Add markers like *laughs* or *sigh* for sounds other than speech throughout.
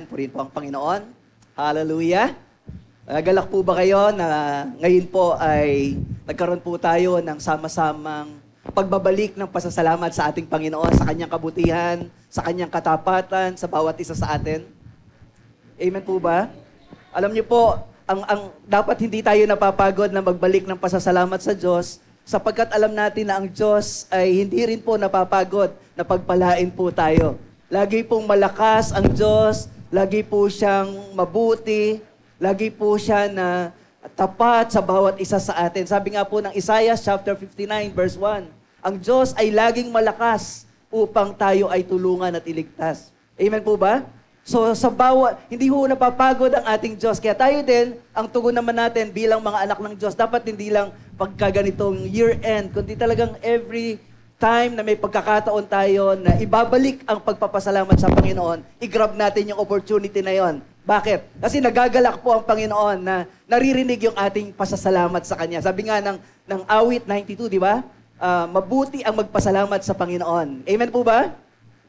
Amen. Purihin po ang Panginoon. Hallelujah. Nagalak po ba kayo na ngayon po ay nagkaroon po tayo ng sama-samang pagbabalik ng pasasalamat sa ating Panginoon, sa kanyang kabutihan, sa kanyang katapatan, sa bawat isa sa atin? Amen po ba? Alam niyo po, ang, ang dapat hindi tayo napapagod na magbalik ng pasasalamat sa Diyos sapagkat alam natin na ang Diyos ay hindi rin po napapagod na pagpalain po tayo. Lagi pong malakas ang Diyos, lagi po siyang mabuti, lagi po siya na tapat sa bawat isa sa atin. Sabi nga po ng Isaiah chapter 59 verse 1, ang Diyos ay laging malakas upang tayo ay tulungan at iligtas. Amen po ba? So sa bawat, hindi ho napapagod ang ating Diyos. Kaya tayo din, ang tugon naman natin bilang mga anak ng Diyos, dapat hindi lang pagkaganitong year-end, kundi talagang every time na may pagkakataon tayo na ibabalik ang pagpapasalamat sa Panginoon, i-grab natin yung opportunity na yon. Bakit? Kasi nagagalak po ang Panginoon na naririnig yung ating pasasalamat sa Kanya. Sabi nga ng, ng awit 92, di ba? Uh, mabuti ang magpasalamat sa Panginoon. Amen po ba?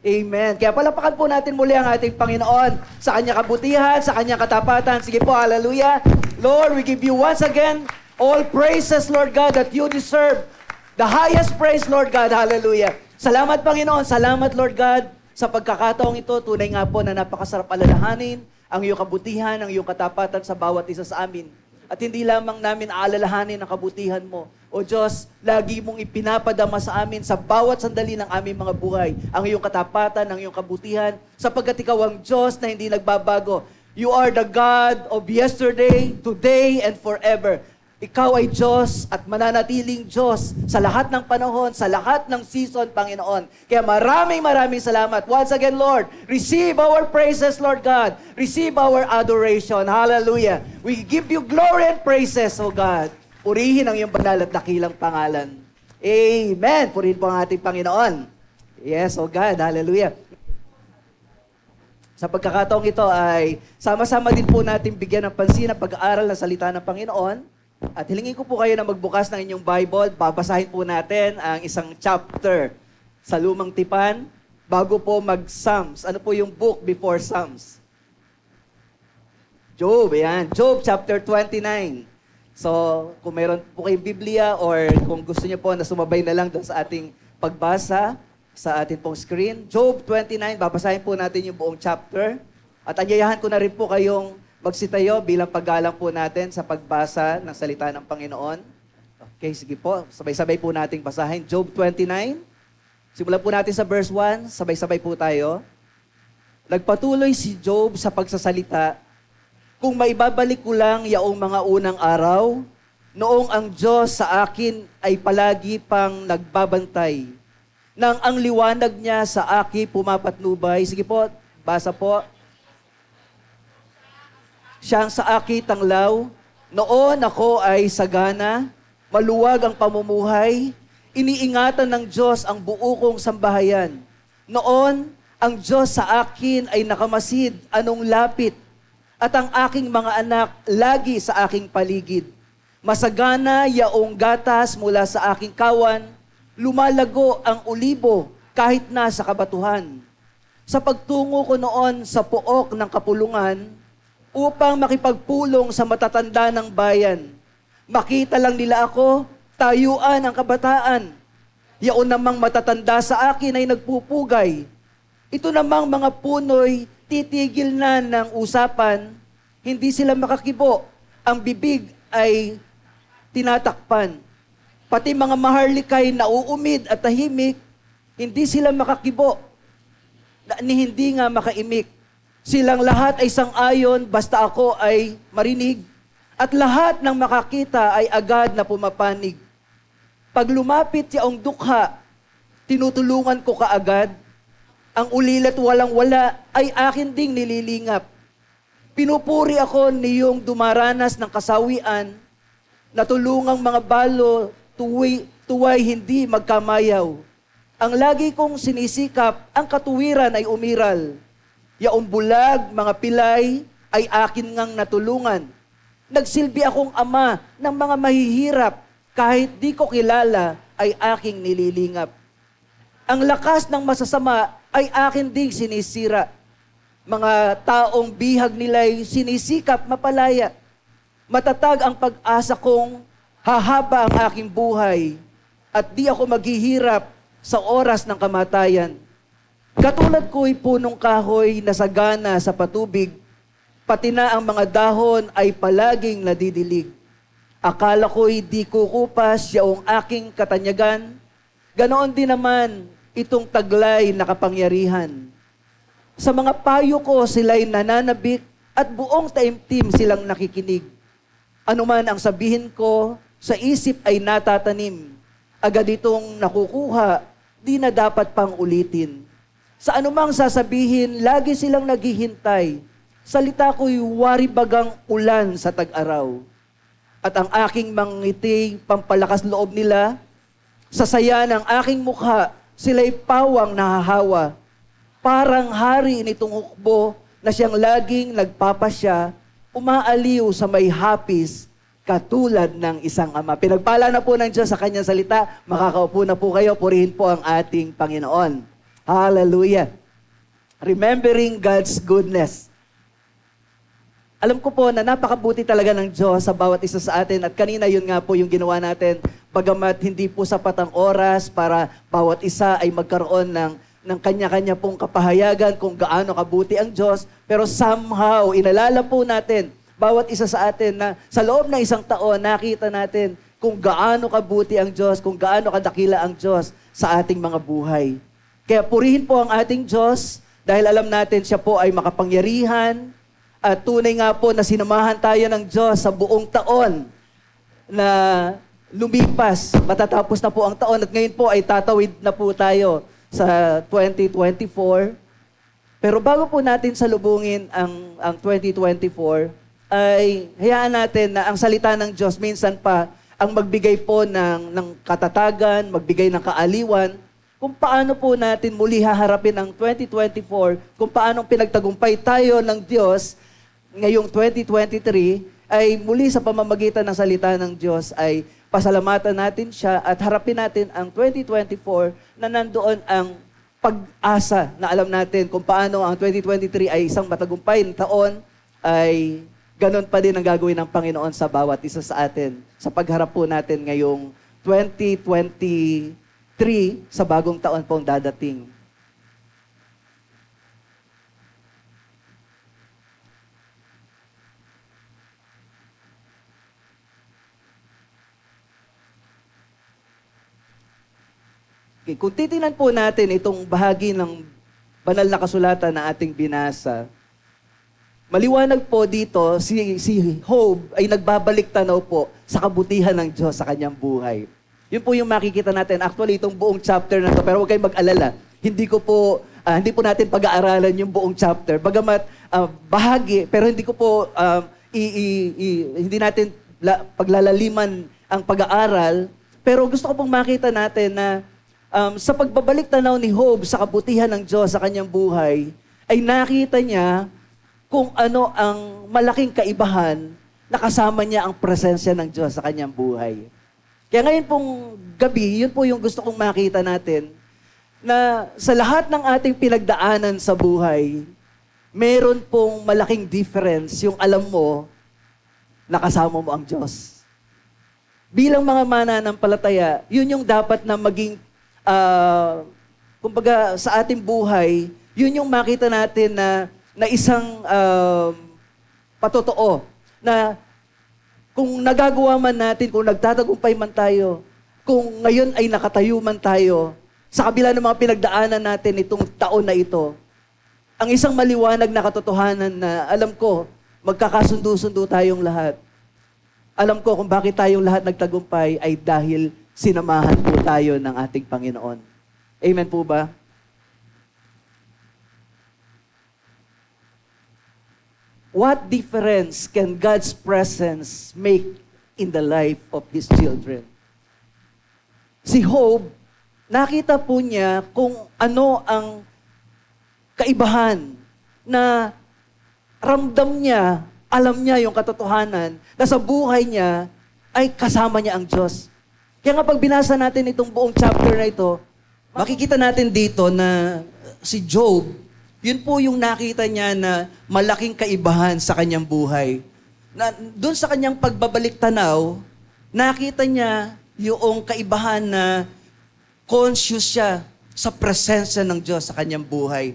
Amen. Kaya palapakan po natin muli ang ating Panginoon sa kanyang kabutihan, sa kanyang katapatan. Sige po, hallelujah. Lord, we give you once again all praises, Lord God, that you deserve. The highest praise, Lord God. Hallelujah. Salamat, Panginoon. Salamat, Lord God, sa pagkakataong ito. Tunay nga po na napakasarap alalahanin ang iyong kabutihan, ang iyong katapatan sa bawat isa sa amin. At hindi lamang namin aalalahanin ang kabutihan mo. O Diyos, lagi mong ipinapadama sa amin sa bawat sandali ng aming mga buhay ang iyong katapatan, ang iyong kabutihan, sapagkat ikaw ang Diyos na hindi nagbabago. You are the God of yesterday, today, and forever. Ikaw ay Diyos at mananatiling Diyos sa lahat ng panahon, sa lahat ng season, Panginoon. Kaya maraming maraming salamat. Once again, Lord, receive our praises, Lord God. Receive our adoration. Hallelujah. We give you glory and praises, O God. Purihin ang iyong banal at dakilang pangalan. Amen. Purihin po ang ating Panginoon. Yes, O God. Hallelujah. Sa pagkakataong ito ay sama-sama din po natin bigyan ng pansin ang pag-aaral ng salita ng Panginoon. At hilingin ko po kayo na magbukas ng inyong Bible. Babasahin po natin ang isang chapter sa Lumang Tipan bago po mag-Psalms. Ano po yung book before Psalms? Job, yan. Job chapter 29. So, kung meron po kayong Biblia or kung gusto niyo po na sumabay na lang doon sa ating pagbasa sa ating pong screen. Job 29, babasahin po natin yung buong chapter. At anyayahan ko na rin po kayong Magsitayo bilang paggalang po natin sa pagbasa ng salita ng Panginoon. Okay, sige po. Sabay-sabay po nating basahin. Job 29. Simulan po natin sa verse 1. Sabay-sabay po tayo. Nagpatuloy si Job sa pagsasalita, Kung maibabalik ko lang yaong mga unang araw, noong ang Diyos sa akin ay palagi pang nagbabantay, nang ang liwanag niya sa akin pumapatnubay. Sige po, basa po. Siyang sa akin tanglaw, noon ako ay sagana, maluwag ang pamumuhay, iniingatan ng Diyos ang buo kong sambahayan. Noon, ang Diyos sa akin ay nakamasid, anong lapit, at ang aking mga anak lagi sa aking paligid. Masagana yaong gatas mula sa aking kawan, lumalago ang ulibo kahit na sa kabatuhan. Sa pagtungo ko noon sa pook ng kapulungan, upang makipagpulong sa matatanda ng bayan. Makita lang nila ako, tayuan ang kabataan. Yaon namang matatanda sa akin ay nagpupugay. Ito namang mga punoy, titigil na ng usapan, hindi sila makakibo. Ang bibig ay tinatakpan. Pati mga maharlikay na uumid at tahimik, hindi sila makakibo. Ni hindi nga makaimik Silang lahat ay sang-ayon basta ako ay marinig. At lahat ng makakita ay agad na pumapanig. Pag lumapit yaong dukha, tinutulungan ko kaagad. Ang ulilat walang-wala ay akin ding nililingap. Pinupuri ako niyong dumaranas ng kasawian, natulungang mga balo, tuwi, tuway hindi magkamayaw. Ang lagi kong sinisikap, ang katuwiran ay umiral Yaong bulag, mga pilay, ay akin ngang natulungan. Nagsilbi akong ama ng mga mahihirap, kahit di ko kilala, ay aking nililingap. Ang lakas ng masasama ay akin ding sinisira. Mga taong bihag nila'y sinisikap mapalaya. Matatag ang pag-asa kong hahaba ang aking buhay at di ako maghihirap sa oras ng kamatayan. Katulad ko'y punong kahoy na sagana sa patubig, pati na ang mga dahon ay palaging nadidilig. Akala ko'y di kukupas yaong aking katanyagan, ganoon din naman itong taglay na kapangyarihan. Sa mga payo ko sila'y nananabik at buong taimtim silang nakikinig. Ano man ang sabihin ko, sa isip ay natatanim. Agad itong nakukuha, di na dapat pang ulitin. Sa anumang sasabihin, lagi silang naghihintay. Salita ko'y wari bagang ulan sa tag-araw. At ang aking mangiti, pampalakas loob nila, sa saya ng aking mukha, sila'y pawang nahahawa. Parang hari nitong hukbo na siyang laging nagpapasya, umaaliw sa may hapis, katulad ng isang ama. Pinagpala na po ng Diyos sa kanyang salita, makakaupo na po kayo, purihin po ang ating Panginoon. Hallelujah. Remembering God's goodness. Alam ko po na napakabuti talaga ng Diyos sa bawat isa sa atin at kanina yun nga po yung ginawa natin. Bagamat hindi po sapat ang oras para bawat isa ay magkaroon ng, ng kanya-kanya pong kapahayagan kung gaano kabuti ang Diyos. Pero somehow, inalala po natin, bawat isa sa atin na sa loob ng isang taon, nakita natin kung gaano kabuti ang Diyos, kung gaano kadakila ang Diyos sa ating mga buhay. Kaya purihin po ang ating Diyos dahil alam natin siya po ay makapangyarihan at tunay nga po na sinamahan tayo ng Diyos sa buong taon na lumipas. Matatapos na po ang taon at ngayon po ay tatawid na po tayo sa 2024. Pero bago po natin salubungin ang, ang 2024, ay hayaan natin na ang salita ng Diyos minsan pa ang magbigay po ng, ng katatagan, magbigay ng kaaliwan, kung paano po natin muli haharapin ang 2024, kung paano pinagtagumpay tayo ng Diyos ngayong 2023, ay muli sa pamamagitan ng salita ng Diyos ay pasalamatan natin siya at harapin natin ang 2024 na nandoon ang pag-asa na alam natin kung paano ang 2023 ay isang matagumpay na taon ay ganon pa din ang gagawin ng Panginoon sa bawat isa sa atin sa pagharap po natin ngayong 2023 sa bagong taon pong dadating. Okay, kung titingnan po natin itong bahagi ng banal na kasulatan na ating binasa, maliwanag po dito, si, si Job ay nagbabalik tanaw po sa kabutihan ng Diyos sa kanyang buhay. Yun po yung makikita natin. Actually, itong buong chapter na to, pero huwag kayong mag-alala. Hindi ko po, uh, hindi po natin pag-aaralan yung buong chapter. Bagamat uh, bahagi, pero hindi ko po, uh, i, i, i, hindi natin la, paglalaliman ang pag-aaral. Pero gusto ko pong makita natin na um, sa pagbabalik tanaw ni Job sa kabutihan ng Diyos sa kanyang buhay, ay nakita niya kung ano ang malaking kaibahan na kasama niya ang presensya ng Diyos sa kanyang buhay. Kaya ngayon pong gabi, yun po yung gusto kong makita natin, na sa lahat ng ating pinagdaanan sa buhay, meron pong malaking difference yung alam mo na kasama mo ang Diyos. Bilang mga mananampalataya, yun yung dapat na maging uh, kumbaga sa ating buhay, yun yung makita natin na, na isang uh, patotoo na kung nagagawa man natin, kung nagtatagumpay man tayo, kung ngayon ay nakatayo man tayo, sa kabila ng mga pinagdaanan natin itong taon na ito, ang isang maliwanag na katotohanan na alam ko, magkakasundo-sundo tayong lahat. Alam ko kung bakit tayong lahat nagtagumpay ay dahil sinamahan po tayo ng ating Panginoon. Amen po ba? What difference can God's presence make in the life of His children? Si Job, nakita po niya kung ano ang kaibahan na ramdam niya, alam niya yung katotohanan na sa buhay niya ay kasama niya ang Diyos. Kaya nga pag binasa natin itong buong chapter na ito, makikita natin dito na si Job Yun po yung nakita niya na malaking kaibahan sa kanyang buhay. Na, doon sa kanyang pagbabalik tanaw, nakita niya yung kaibahan na conscious siya sa presensya ng Diyos sa kanyang buhay.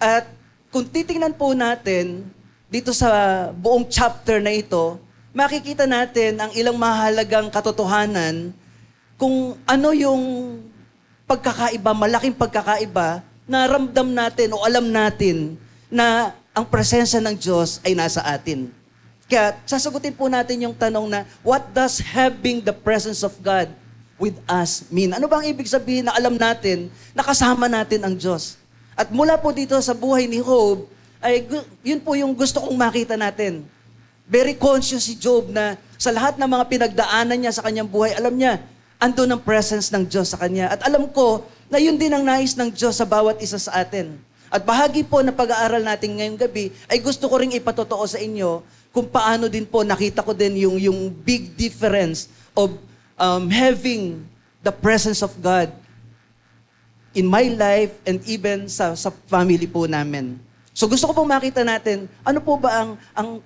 At kung titingnan po natin dito sa buong chapter na ito, makikita natin ang ilang mahalagang katotohanan kung ano yung pagkakaiba, malaking pagkakaiba na ramdam natin o alam natin na ang presensya ng Diyos ay nasa atin. Kaya sasagutin po natin yung tanong na, what does having the presence of God with us mean? Ano bang ibig sabihin na alam natin na kasama natin ang Diyos? At mula po dito sa buhay ni Job, ay yun po yung gusto kong makita natin. Very conscious si Job na sa lahat ng mga pinagdaanan niya sa kanyang buhay, alam niya, ando ang presence ng Diyos sa kanya. At alam ko na yun din ang nais ng Diyos sa bawat isa sa atin. At bahagi po na pag-aaral natin ngayong gabi ay gusto ko ring ipatotoo sa inyo kung paano din po nakita ko din yung, yung big difference of um, having the presence of God in my life and even sa, sa family po namin. So gusto ko pong makita natin, ano po ba ang, ang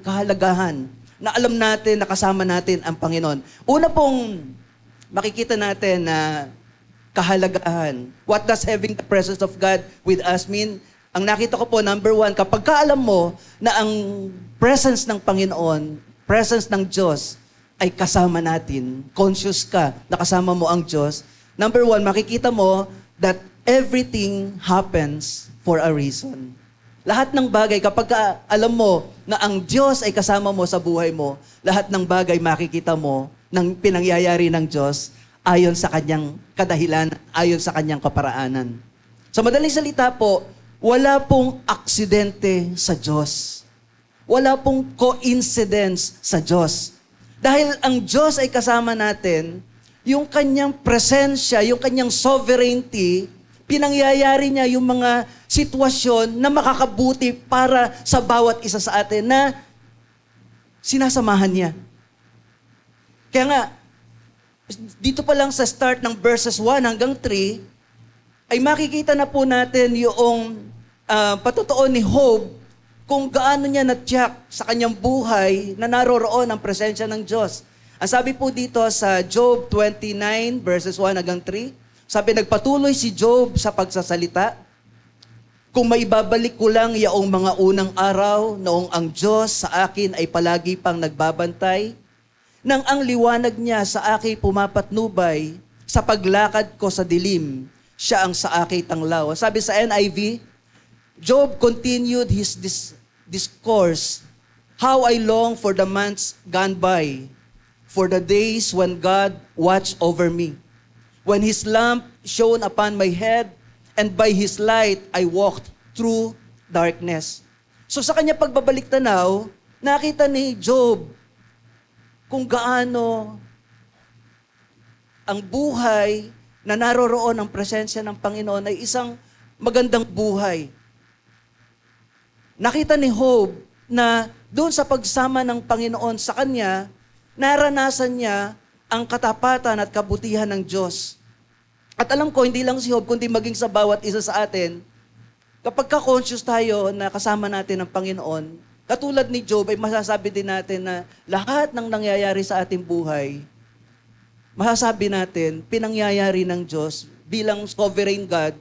kahalagahan na alam natin, nakasama natin ang Panginoon. Una pong makikita natin na kahalagahan. What does having the presence of God with us mean? Ang nakita ko po, number one, kapag kaalam mo na ang presence ng Panginoon, presence ng Diyos, ay kasama natin, conscious ka na kasama mo ang Diyos, number one, makikita mo that everything happens for a reason. Lahat ng bagay, kapag ka alam mo na ang Diyos ay kasama mo sa buhay mo, lahat ng bagay makikita mo ng pinangyayari ng Diyos ayon sa kanyang kadahilan, ayon sa kanyang kaparaanan. Sa madaling salita po, wala pong aksidente sa Diyos. Wala pong coincidence sa Diyos. Dahil ang Diyos ay kasama natin, yung kanyang presensya, yung kanyang sovereignty, pinangyayari niya yung mga sitwasyon na makakabuti para sa bawat isa sa atin na sinasamahan niya. Kaya nga, dito pa lang sa start ng verses 1 hanggang 3, ay makikita na po natin yung uh, patotoo ni Job kung gaano niya natyak sa kanyang buhay na naroroon ang presensya ng Diyos. Ang sabi po dito sa Job 29 verses 1 hanggang 3, sabi nagpatuloy si Job sa pagsasalita, kung maibabalik ko lang yaong mga unang araw noong ang Diyos sa akin ay palagi pang nagbabantay, nang ang liwanag niya sa akin pumapatnubay, sa paglakad ko sa dilim, siya ang sa akin tanglaw. Sabi sa NIV, Job continued his dis- discourse, How I long for the months gone by, for the days when God watched over me, when His lamp shone upon my head, and by His light I walked through darkness. So sa kanya pagbabalik tanaw, nakita ni Job kung gaano ang buhay na naroroon ang presensya ng Panginoon ay isang magandang buhay. Nakita ni Job na doon sa pagsama ng Panginoon sa kanya, naranasan niya ang katapatan at kabutihan ng Diyos. At alam ko, hindi lang si Job, kundi maging sa bawat isa sa atin, kapag ka-conscious tayo na kasama natin ang Panginoon, Katulad ni Job, ay masasabi din natin na lahat ng nangyayari sa ating buhay, masasabi natin, pinangyayari ng Diyos bilang sovereign God,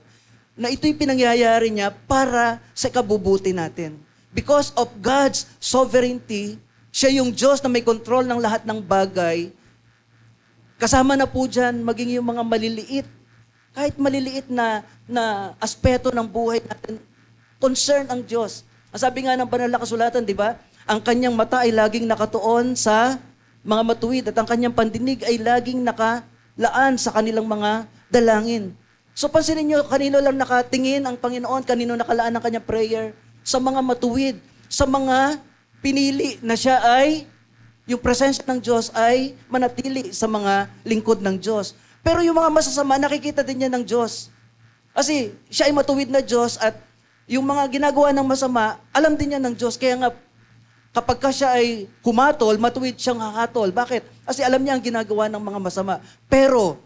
na ito'y pinangyayari niya para sa kabubuti natin. Because of God's sovereignty, siya yung Diyos na may control ng lahat ng bagay. Kasama na po dyan, maging yung mga maliliit, kahit maliliit na, na aspeto ng buhay natin, concern ang Diyos. Sabi nga ng banal na kasulatan, di ba? Ang kanyang mata ay laging nakatuon sa mga matuwid at ang kanyang pandinig ay laging nakalaan sa kanilang mga dalangin. So pansinin nyo, kanino lang nakatingin ang Panginoon, kanino nakalaan ang kanyang prayer? Sa mga matuwid, sa mga pinili na siya ay, yung presensya ng Diyos ay manatili sa mga lingkod ng Diyos. Pero yung mga masasama, nakikita din niya ng Diyos. Kasi siya ay matuwid na Diyos at yung mga ginagawa ng masama, alam din niya ng Diyos. Kaya nga, kapag ka siya ay kumatol, matuwid siyang hakatol. Bakit? Kasi alam niya ang ginagawa ng mga masama. Pero,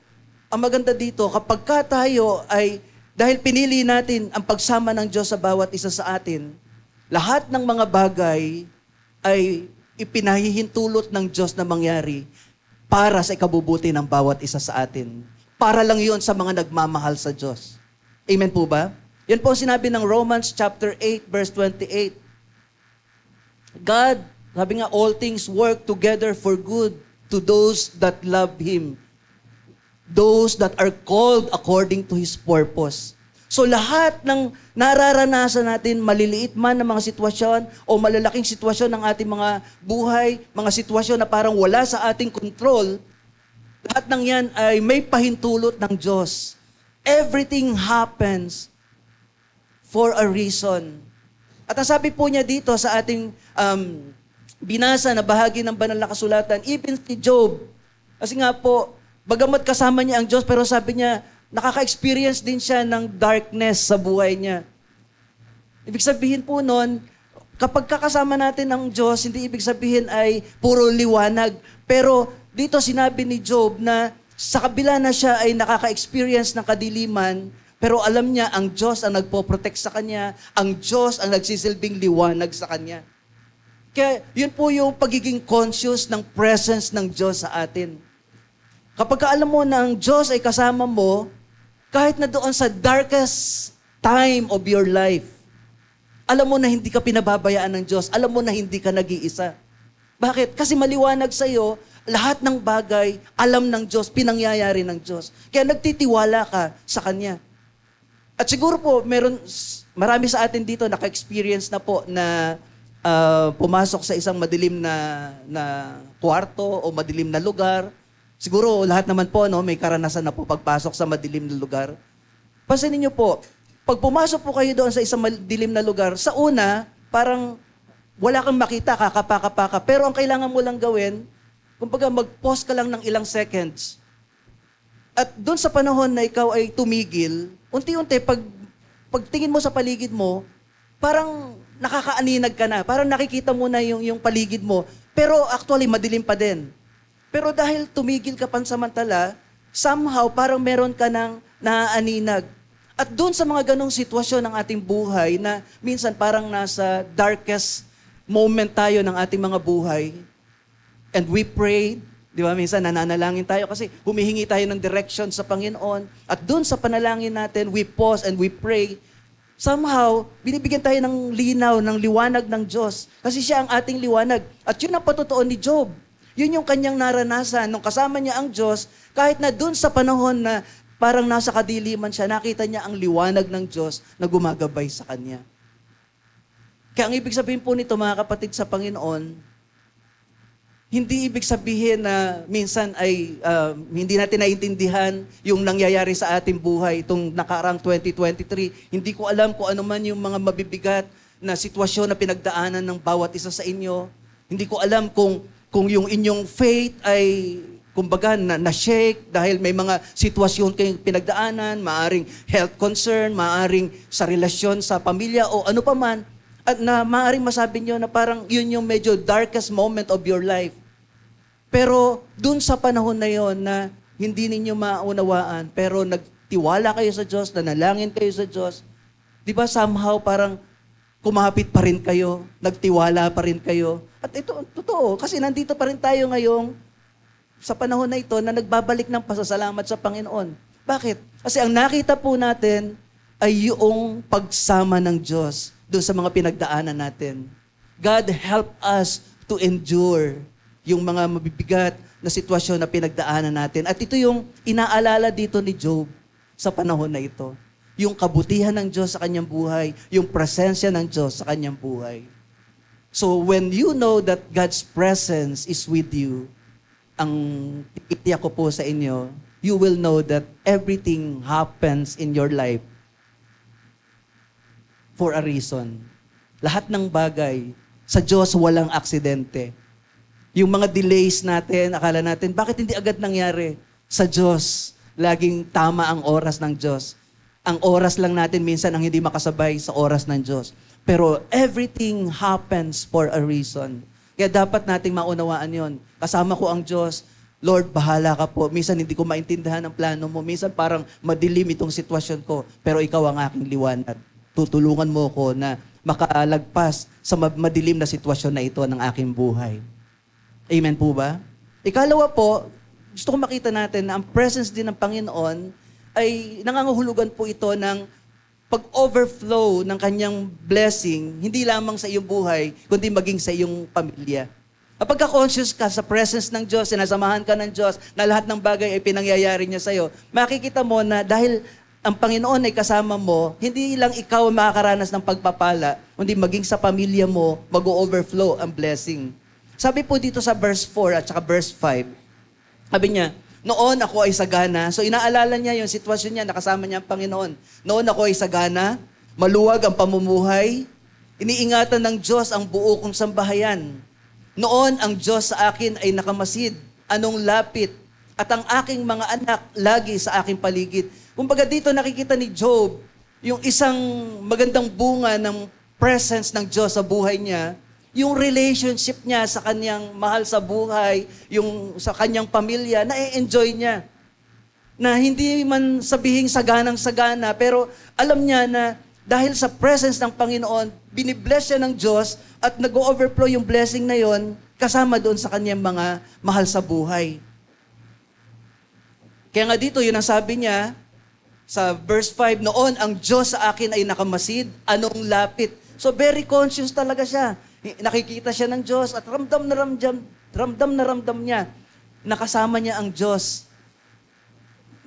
ang maganda dito, kapag ka tayo ay Dahil pinili natin ang pagsama ng Diyos sa bawat isa sa atin, lahat ng mga bagay ay ipinahihintulot ng Diyos na mangyari para sa ikabubuti ng bawat isa sa atin. Para lang yon sa mga nagmamahal sa Diyos. Amen po ba? Yan po sinabi ng Romans chapter 8 verse 28. God, sabi nga, all things work together for good to those that love Him those that are called according to His purpose. So lahat ng nararanasan natin, maliliit man na mga sitwasyon o malalaking sitwasyon ng ating mga buhay, mga sitwasyon na parang wala sa ating control, lahat ng yan ay may pahintulot ng Diyos. Everything happens for a reason. At ang sabi po niya dito sa ating um, binasa na bahagi ng banal na kasulatan, even si Job, kasi nga po, Bagamat kasama niya ang Diyos, pero sabi niya, nakaka-experience din siya ng darkness sa buhay niya. Ibig sabihin po nun, kapag kakasama natin ang Diyos, hindi ibig sabihin ay puro liwanag. Pero dito sinabi ni Job na sa kabila na siya ay nakaka-experience ng kadiliman, pero alam niya ang Diyos ang nagpo-protect sa kanya, ang Diyos ang nagsisilbing liwanag sa kanya. Kaya yun po yung pagiging conscious ng presence ng Diyos sa atin. Kapag ka alam mo na ang Diyos ay kasama mo, kahit na doon sa darkest time of your life, alam mo na hindi ka pinababayaan ng Diyos. Alam mo na hindi ka nag-iisa. Bakit? Kasi maliwanag sa iyo, lahat ng bagay, alam ng Diyos, pinangyayari ng Diyos. Kaya nagtitiwala ka sa Kanya. At siguro po, meron, marami sa atin dito naka-experience na po na uh, pumasok sa isang madilim na, na kwarto o madilim na lugar Siguro lahat naman po no, may karanasan na po pagpasok sa madilim na lugar. Pansinin niyo po, pag pumasok po kayo doon sa isang madilim na lugar, sa una, parang wala kang makita, kakapaka-paka. Pero ang kailangan mo lang gawin, kumbaga mag-pause ka lang ng ilang seconds. At doon sa panahon na ikaw ay tumigil, unti-unti, pag, pagtingin mo sa paligid mo, parang nakakaaninag ka na. Parang nakikita mo na yung, yung paligid mo. Pero actually, madilim pa din. Pero dahil tumigil ka pansamantala, somehow parang meron ka ng naaaninag. At doon sa mga ganong sitwasyon ng ating buhay na minsan parang nasa darkest moment tayo ng ating mga buhay, and we pray, di ba, minsan nananalangin tayo kasi humihingi tayo ng direction sa Panginoon. At doon sa panalangin natin, we pause and we pray. Somehow, binibigyan tayo ng linaw, ng liwanag ng Diyos. Kasi siya ang ating liwanag. At yun ang patotoo ni Job. Yun yung kanyang naranasan. Nung kasama niya ang Diyos, kahit na dun sa panahon na parang nasa kadiliman siya, nakita niya ang liwanag ng Diyos na gumagabay sa kanya. Kaya ang ibig sabihin po nito, mga kapatid sa Panginoon, hindi ibig sabihin na minsan ay uh, hindi natin naintindihan yung nangyayari sa ating buhay itong nakarang 2023. Hindi ko alam kung ano man yung mga mabibigat na sitwasyon na pinagdaanan ng bawat isa sa inyo. Hindi ko alam kung kung yung inyong faith ay kumbaga na, na-shake dahil may mga sitwasyon kayong pinagdaanan, maaring health concern, maaring sa relasyon sa pamilya o ano pa man, at na maaring masabi nyo na parang yun yung medyo darkest moment of your life. Pero dun sa panahon na yon na hindi ninyo maunawaan, pero nagtiwala kayo sa Diyos, nanalangin kayo sa Diyos, di ba somehow parang kumapit pa rin kayo, nagtiwala pa rin kayo. At ito, totoo, kasi nandito pa rin tayo ngayong sa panahon na ito na nagbabalik ng pasasalamat sa Panginoon. Bakit? Kasi ang nakita po natin ay yung pagsama ng Diyos doon sa mga pinagdaanan natin. God help us to endure yung mga mabibigat na sitwasyon na pinagdaanan natin. At ito yung inaalala dito ni Job sa panahon na ito yung kabutihan ng Diyos sa kanyang buhay, yung presensya ng Diyos sa kanyang buhay. So when you know that God's presence is with you, ang itiyak ko po sa inyo, you will know that everything happens in your life for a reason. Lahat ng bagay, sa Diyos walang aksidente. Yung mga delays natin, akala natin, bakit hindi agad nangyari? Sa Diyos, laging tama ang oras ng Diyos ang oras lang natin minsan ang hindi makasabay sa oras ng Diyos. Pero everything happens for a reason. Kaya dapat nating maunawaan yon. Kasama ko ang Diyos. Lord, bahala ka po. Minsan hindi ko maintindihan ang plano mo. Minsan parang madilim itong sitwasyon ko. Pero ikaw ang aking liwanag. Tutulungan mo ko na makalagpas sa madilim na sitwasyon na ito ng aking buhay. Amen po ba? Ikalawa po, gusto ko makita natin na ang presence din ng Panginoon ay nangangahulugan po ito ng pag-overflow ng kanyang blessing, hindi lamang sa iyong buhay, kundi maging sa iyong pamilya. Kapag ka-conscious ka sa presence ng Diyos, sinasamahan ka ng Diyos, na lahat ng bagay ay pinangyayari niya sa iyo, makikita mo na dahil ang Panginoon ay kasama mo, hindi lang ikaw makakaranas ng pagpapala, kundi maging sa pamilya mo, mag-overflow ang blessing. Sabi po dito sa verse 4 at saka verse 5, sabi niya, noon ako ay sagana. So inaalala niya yung sitwasyon niya, nakasama niya ang Panginoon. Noon ako ay sagana, maluwag ang pamumuhay, iniingatan ng Diyos ang buo kong sambahayan. Noon ang Diyos sa akin ay nakamasid, anong lapit, at ang aking mga anak lagi sa aking paligid. Kumbaga dito nakikita ni Job, yung isang magandang bunga ng presence ng Diyos sa buhay niya, yung relationship niya sa kanyang mahal sa buhay, yung sa kanyang pamilya, na-enjoy niya. Na hindi man sabihing saganang-sagana, pero alam niya na dahil sa presence ng Panginoon, binibless siya ng Diyos at nag-overflow yung blessing na yon kasama doon sa kanyang mga mahal sa buhay. Kaya nga dito, yun ang sabi niya sa verse 5, Noon ang Diyos sa akin ay nakamasid, anong lapit. So very conscious talaga siya nakikita siya ng Diyos at ramdam na ramdam, ramdam na ramdam niya nakasama niya ang Diyos.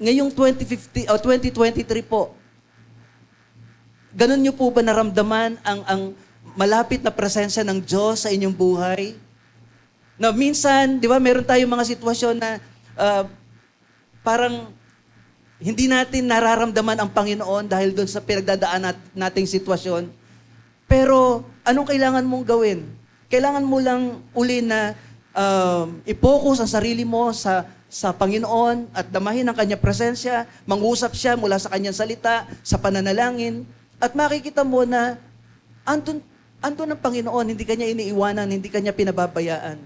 Ngayong 2050 o 2023 po, ganun niyo po ba naramdaman ang ang malapit na presensya ng Diyos sa inyong buhay? Na minsan, di ba, meron tayong mga sitwasyon na uh, parang hindi natin nararamdaman ang Panginoon dahil doon sa pinagdadaan nat- nating sitwasyon. Pero anong kailangan mong gawin? Kailangan mo lang uli na um, i-focus ang sarili mo sa sa Panginoon at damahin ang kanyang presensya, mangusap siya mula sa kanyang salita, sa pananalangin, at makikita mo na andun, andun ang Panginoon, hindi kanya iniiwanan, hindi kanya pinababayaan.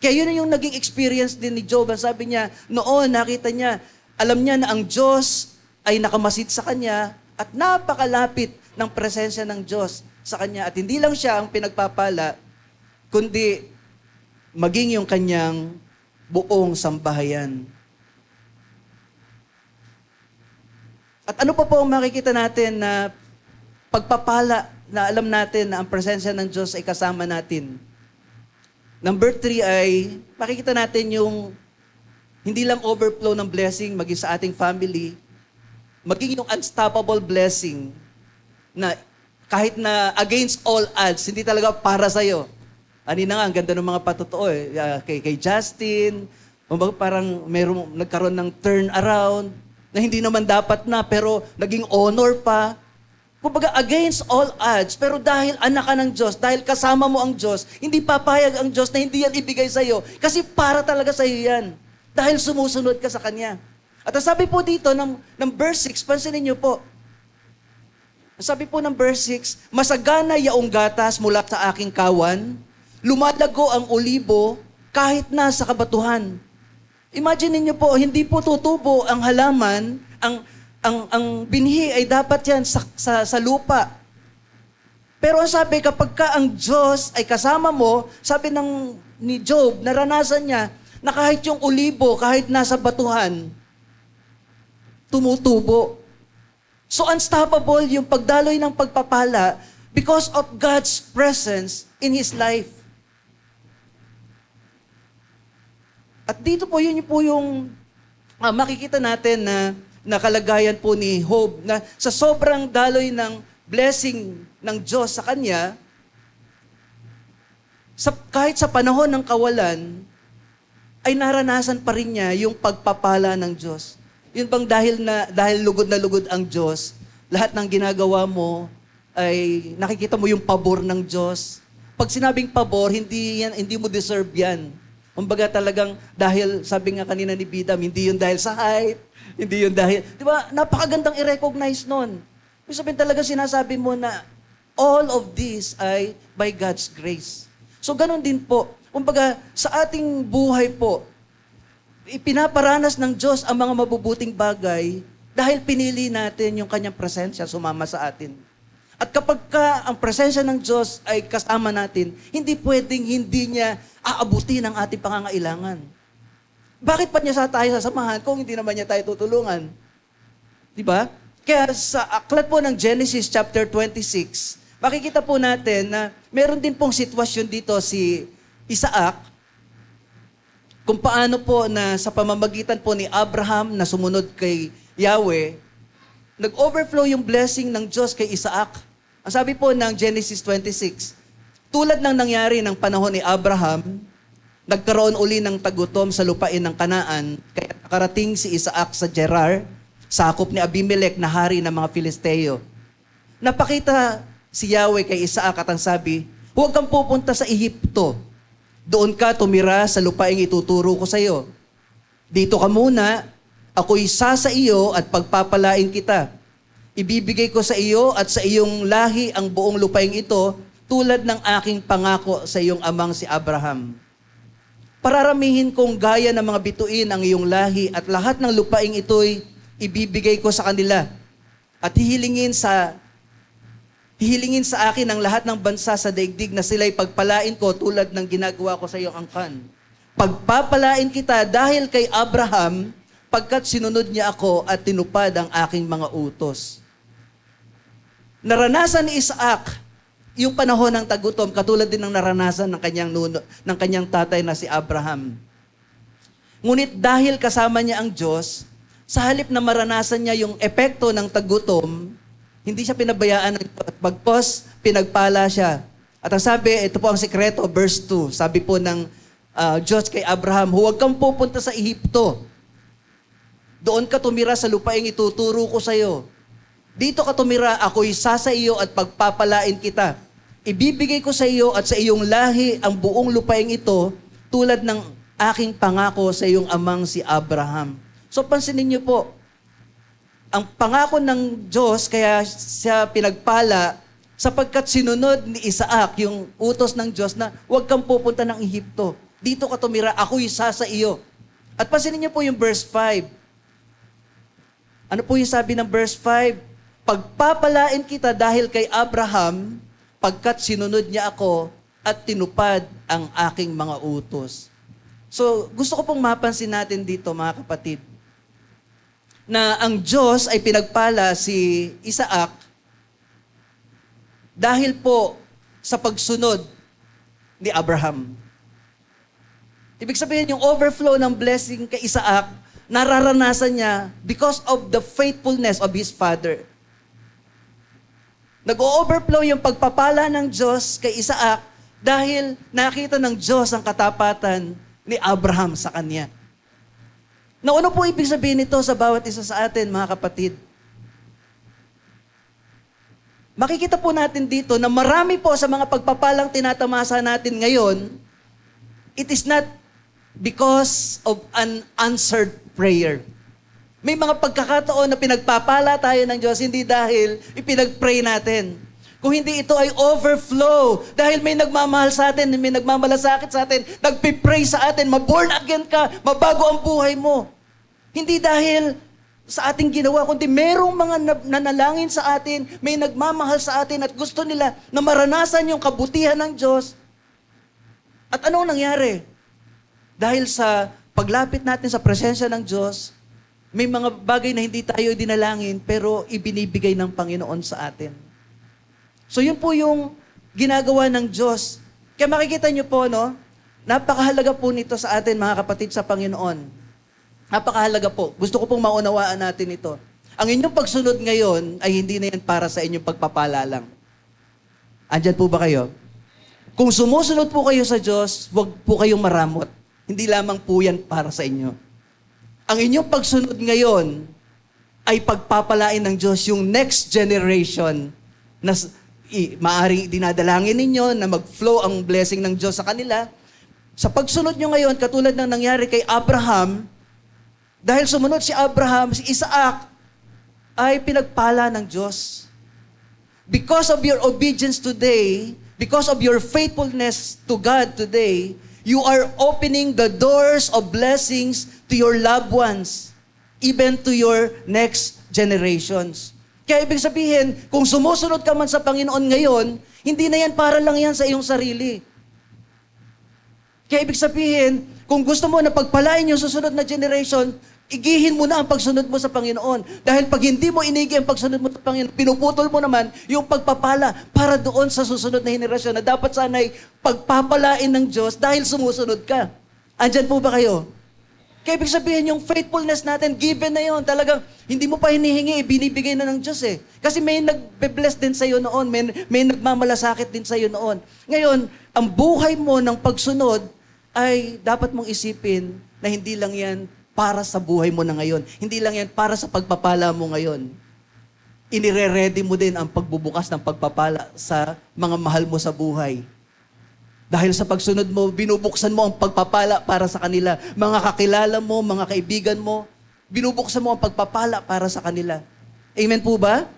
Kaya yun yung naging experience din ni Job. Sabi niya, noon nakita niya, alam niya na ang Diyos ay nakamasid sa kanya at napakalapit ng presensya ng Diyos sa kanya. At hindi lang siya ang pinagpapala, kundi maging yung kanyang buong sambahayan. At ano pa po ang makikita natin na pagpapala na alam natin na ang presensya ng Diyos ay kasama natin. Number three ay makikita natin yung hindi lang overflow ng blessing maging sa ating family, maging yung unstoppable blessing na kahit na against all odds, hindi talaga para sa'yo. Anina nga, ang ganda ng mga patotoo eh. Uh, kay, kay Justin, parang meron, nagkaroon ng turn around na hindi naman dapat na, pero naging honor pa. Kumbaga, against all odds, pero dahil anak ka ng Diyos, dahil kasama mo ang Diyos, hindi papayag ang Diyos na hindi yan ibigay sa iyo. Kasi para talaga sa iyo yan. Dahil sumusunod ka sa Kanya. At sabi po dito ng, ng verse 6, pansinin niyo po, sabi po ng verse 6, Masagana yaong gatas mula sa aking kawan, lumalago ang olibo kahit na sa kabatuhan. Imagine niyo po, hindi po tutubo ang halaman, ang, ang, ang binhi ay dapat yan sa, sa, sa lupa. Pero ang sabi, kapag ka ang Diyos ay kasama mo, sabi ng ni Job, naranasan niya, na kahit yung olibo, kahit nasa batuhan, tumutubo. So unstoppable yung pagdaloy ng pagpapala because of God's presence in his life. At dito po, yun po yung uh, makikita natin na nakalagayan po ni Job na sa sobrang daloy ng blessing ng Diyos sa kanya, sa, kahit sa panahon ng kawalan, ay naranasan pa rin niya yung pagpapala ng Diyos. Yun bang dahil na dahil lugod na lugod ang Diyos, lahat ng ginagawa mo ay nakikita mo yung pabor ng Diyos. Pag sinabing pabor, hindi yan hindi mo deserve yan. Kumbaga talagang dahil sabi nga kanina ni Bidam, hindi yun dahil sa height, hindi yun dahil, di ba? Napakagandang i-recognize nun. Ibig sabihin talaga sinasabi mo na all of this ay by God's grace. So ganun din po. Kumbaga sa ating buhay po, ipinaparanas ng Diyos ang mga mabubuting bagay dahil pinili natin yung kanyang presensya sumama sa atin. At kapag ka ang presensya ng Diyos ay kasama natin, hindi pwedeng hindi niya aabutin ang ating pangangailangan. Bakit pa niya sa tayo sasamahan kung hindi naman niya tayo tutulungan? Di ba? Kaya sa aklat po ng Genesis chapter 26, makikita po natin na meron din pong sitwasyon dito si Isaac, kung paano po na sa pamamagitan po ni Abraham na sumunod kay Yahweh, nag-overflow yung blessing ng Diyos kay Isaac. Ang sabi po ng Genesis 26, tulad ng nangyari ng panahon ni Abraham, nagkaroon uli ng tagutom sa lupain ng Kanaan, kaya nakarating si Isaac sa Gerar, sakop ni Abimelech na hari ng mga Filisteo. Napakita si Yahweh kay Isaac at ang sabi, huwag kang pupunta sa Ehipto doon ka tumira sa lupaing ituturo ko sa iyo. Dito ka muna, ako'y sasa iyo at pagpapalain kita. Ibibigay ko sa iyo at sa iyong lahi ang buong lupaing ito tulad ng aking pangako sa iyong amang si Abraham. Pararamihin kong gaya ng mga bituin ang iyong lahi at lahat ng lupaing ito'y ibibigay ko sa kanila at hihilingin sa Hihilingin sa akin ang lahat ng bansa sa daigdig na sila'y pagpalain ko tulad ng ginagawa ko sa iyong angkan. Pagpapalain kita dahil kay Abraham, pagkat sinunod niya ako at tinupad ang aking mga utos. Naranasan ni Isaac yung panahon ng tagutom, katulad din ng naranasan ng kanyang, nuno, ng kanyang tatay na si Abraham. Ngunit dahil kasama niya ang Diyos, sa halip na maranasan niya yung epekto ng tagutom, hindi siya pinabayaan ng bagpos, pinagpala siya. At ang sabi, ito po ang sekreto, verse 2. Sabi po ng uh, Diyos kay Abraham, huwag kang pupunta sa Ehipto. Doon ka tumira sa lupaing ituturo ko sa iyo. Dito ka tumira, ako'y sasa iyo at pagpapalain kita. Ibibigay ko sa iyo at sa iyong lahi ang buong lupaing ito tulad ng aking pangako sa iyong amang si Abraham. So pansinin niyo po, ang pangako ng Diyos, kaya siya pinagpala, sapagkat sinunod ni Isaac yung utos ng Diyos na huwag kang pupunta ng Ehipto. Dito ka tumira, ako isa sa iyo. At pasinin niyo po yung verse 5. Ano po yung sabi ng verse 5? Pagpapalain kita dahil kay Abraham, pagkat sinunod niya ako at tinupad ang aking mga utos. So, gusto ko pong mapansin natin dito, mga kapatid na ang Diyos ay pinagpala si Isaac dahil po sa pagsunod ni Abraham. Ibig sabihin, yung overflow ng blessing kay Isaac, nararanasan niya because of the faithfulness of his father. Nag-overflow yung pagpapala ng Diyos kay Isaac dahil nakita ng Diyos ang katapatan ni Abraham sa kanya. Na ano po ibig sabihin nito sa bawat isa sa atin, mga kapatid? Makikita po natin dito na marami po sa mga pagpapalang tinatamasa natin ngayon, it is not because of an answered prayer. May mga pagkakataon na pinagpapala tayo ng Diyos, hindi dahil ipinag-pray natin. Kung hindi ito ay overflow, dahil may nagmamahal sa atin, may nagmamalasakit sa atin, nagpipray sa atin, maborn again ka, mabago ang buhay mo. Hindi dahil sa ating ginawa, kundi merong mga nanalangin sa atin, may nagmamahal sa atin at gusto nila na maranasan yung kabutihan ng Diyos. At anong nangyari? Dahil sa paglapit natin sa presensya ng Diyos, may mga bagay na hindi tayo dinalangin pero ibinibigay ng Panginoon sa atin. So yun po yung ginagawa ng Diyos. Kaya makikita nyo po, no? Napakahalaga po nito sa atin, mga kapatid sa Panginoon Napakahalaga po. Gusto ko pong maunawaan natin ito. Ang inyong pagsunod ngayon ay hindi na yan para sa inyong pagpapala lang. Andyan po ba kayo? Kung sumusunod po kayo sa Diyos, huwag po kayong maramot. Hindi lamang po yan para sa inyo. Ang inyong pagsunod ngayon ay pagpapalain ng Diyos yung next generation na i, maaaring dinadalangin ninyo na mag-flow ang blessing ng Diyos sa kanila. Sa pagsunod nyo ngayon, katulad ng nangyari kay Abraham, dahil sumunod si Abraham, si Isaac, ay pinagpala ng Diyos. Because of your obedience today, because of your faithfulness to God today, You are opening the doors of blessings to your loved ones, even to your next generations. Kaya ibig sabihin, kung sumusunod ka man sa Panginoon ngayon, hindi na yan para lang yan sa iyong sarili. Kaya ibig sabihin, kung gusto mo na pagpalain yung susunod na generation, igihin mo na ang pagsunod mo sa Panginoon. Dahil pag hindi mo inigi ang pagsunod mo sa Panginoon, pinuputol mo naman yung pagpapala para doon sa susunod na henerasyon na dapat sana'y pagpapalain ng Diyos dahil sumusunod ka. Andyan po ba kayo? Kaya ibig sabihin, yung faithfulness natin, given na yon Talagang hindi mo pa hinihingi, binibigay na ng Diyos eh. Kasi may nagbe-bless din sa'yo noon, may, may nagmamalasakit din sa'yo noon. Ngayon, ang buhay mo ng pagsunod ay dapat mong isipin na hindi lang yan para sa buhay mo na ngayon. Hindi lang yan para sa pagpapala mo ngayon. Inire-ready mo din ang pagbubukas ng pagpapala sa mga mahal mo sa buhay. Dahil sa pagsunod mo, binubuksan mo ang pagpapala para sa kanila. Mga kakilala mo, mga kaibigan mo, binubuksan mo ang pagpapala para sa kanila. Amen po ba?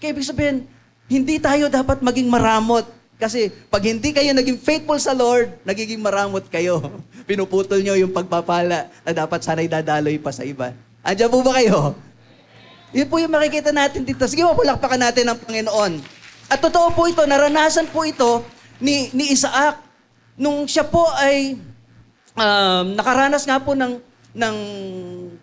Kaya ibig sabihin, hindi tayo dapat maging maramot kasi pag hindi kayo naging faithful sa Lord, nagiging maramot kayo. *laughs* Pinuputol nyo yung pagpapala na dapat sana'y dadaloy pa sa iba. Andiyan po ba kayo? Yun po yung makikita natin dito. Sige, mapulakpakan natin ang Panginoon. At totoo po ito, naranasan po ito ni, ni Isaac. Nung siya po ay um, nakaranas nga po ng, ng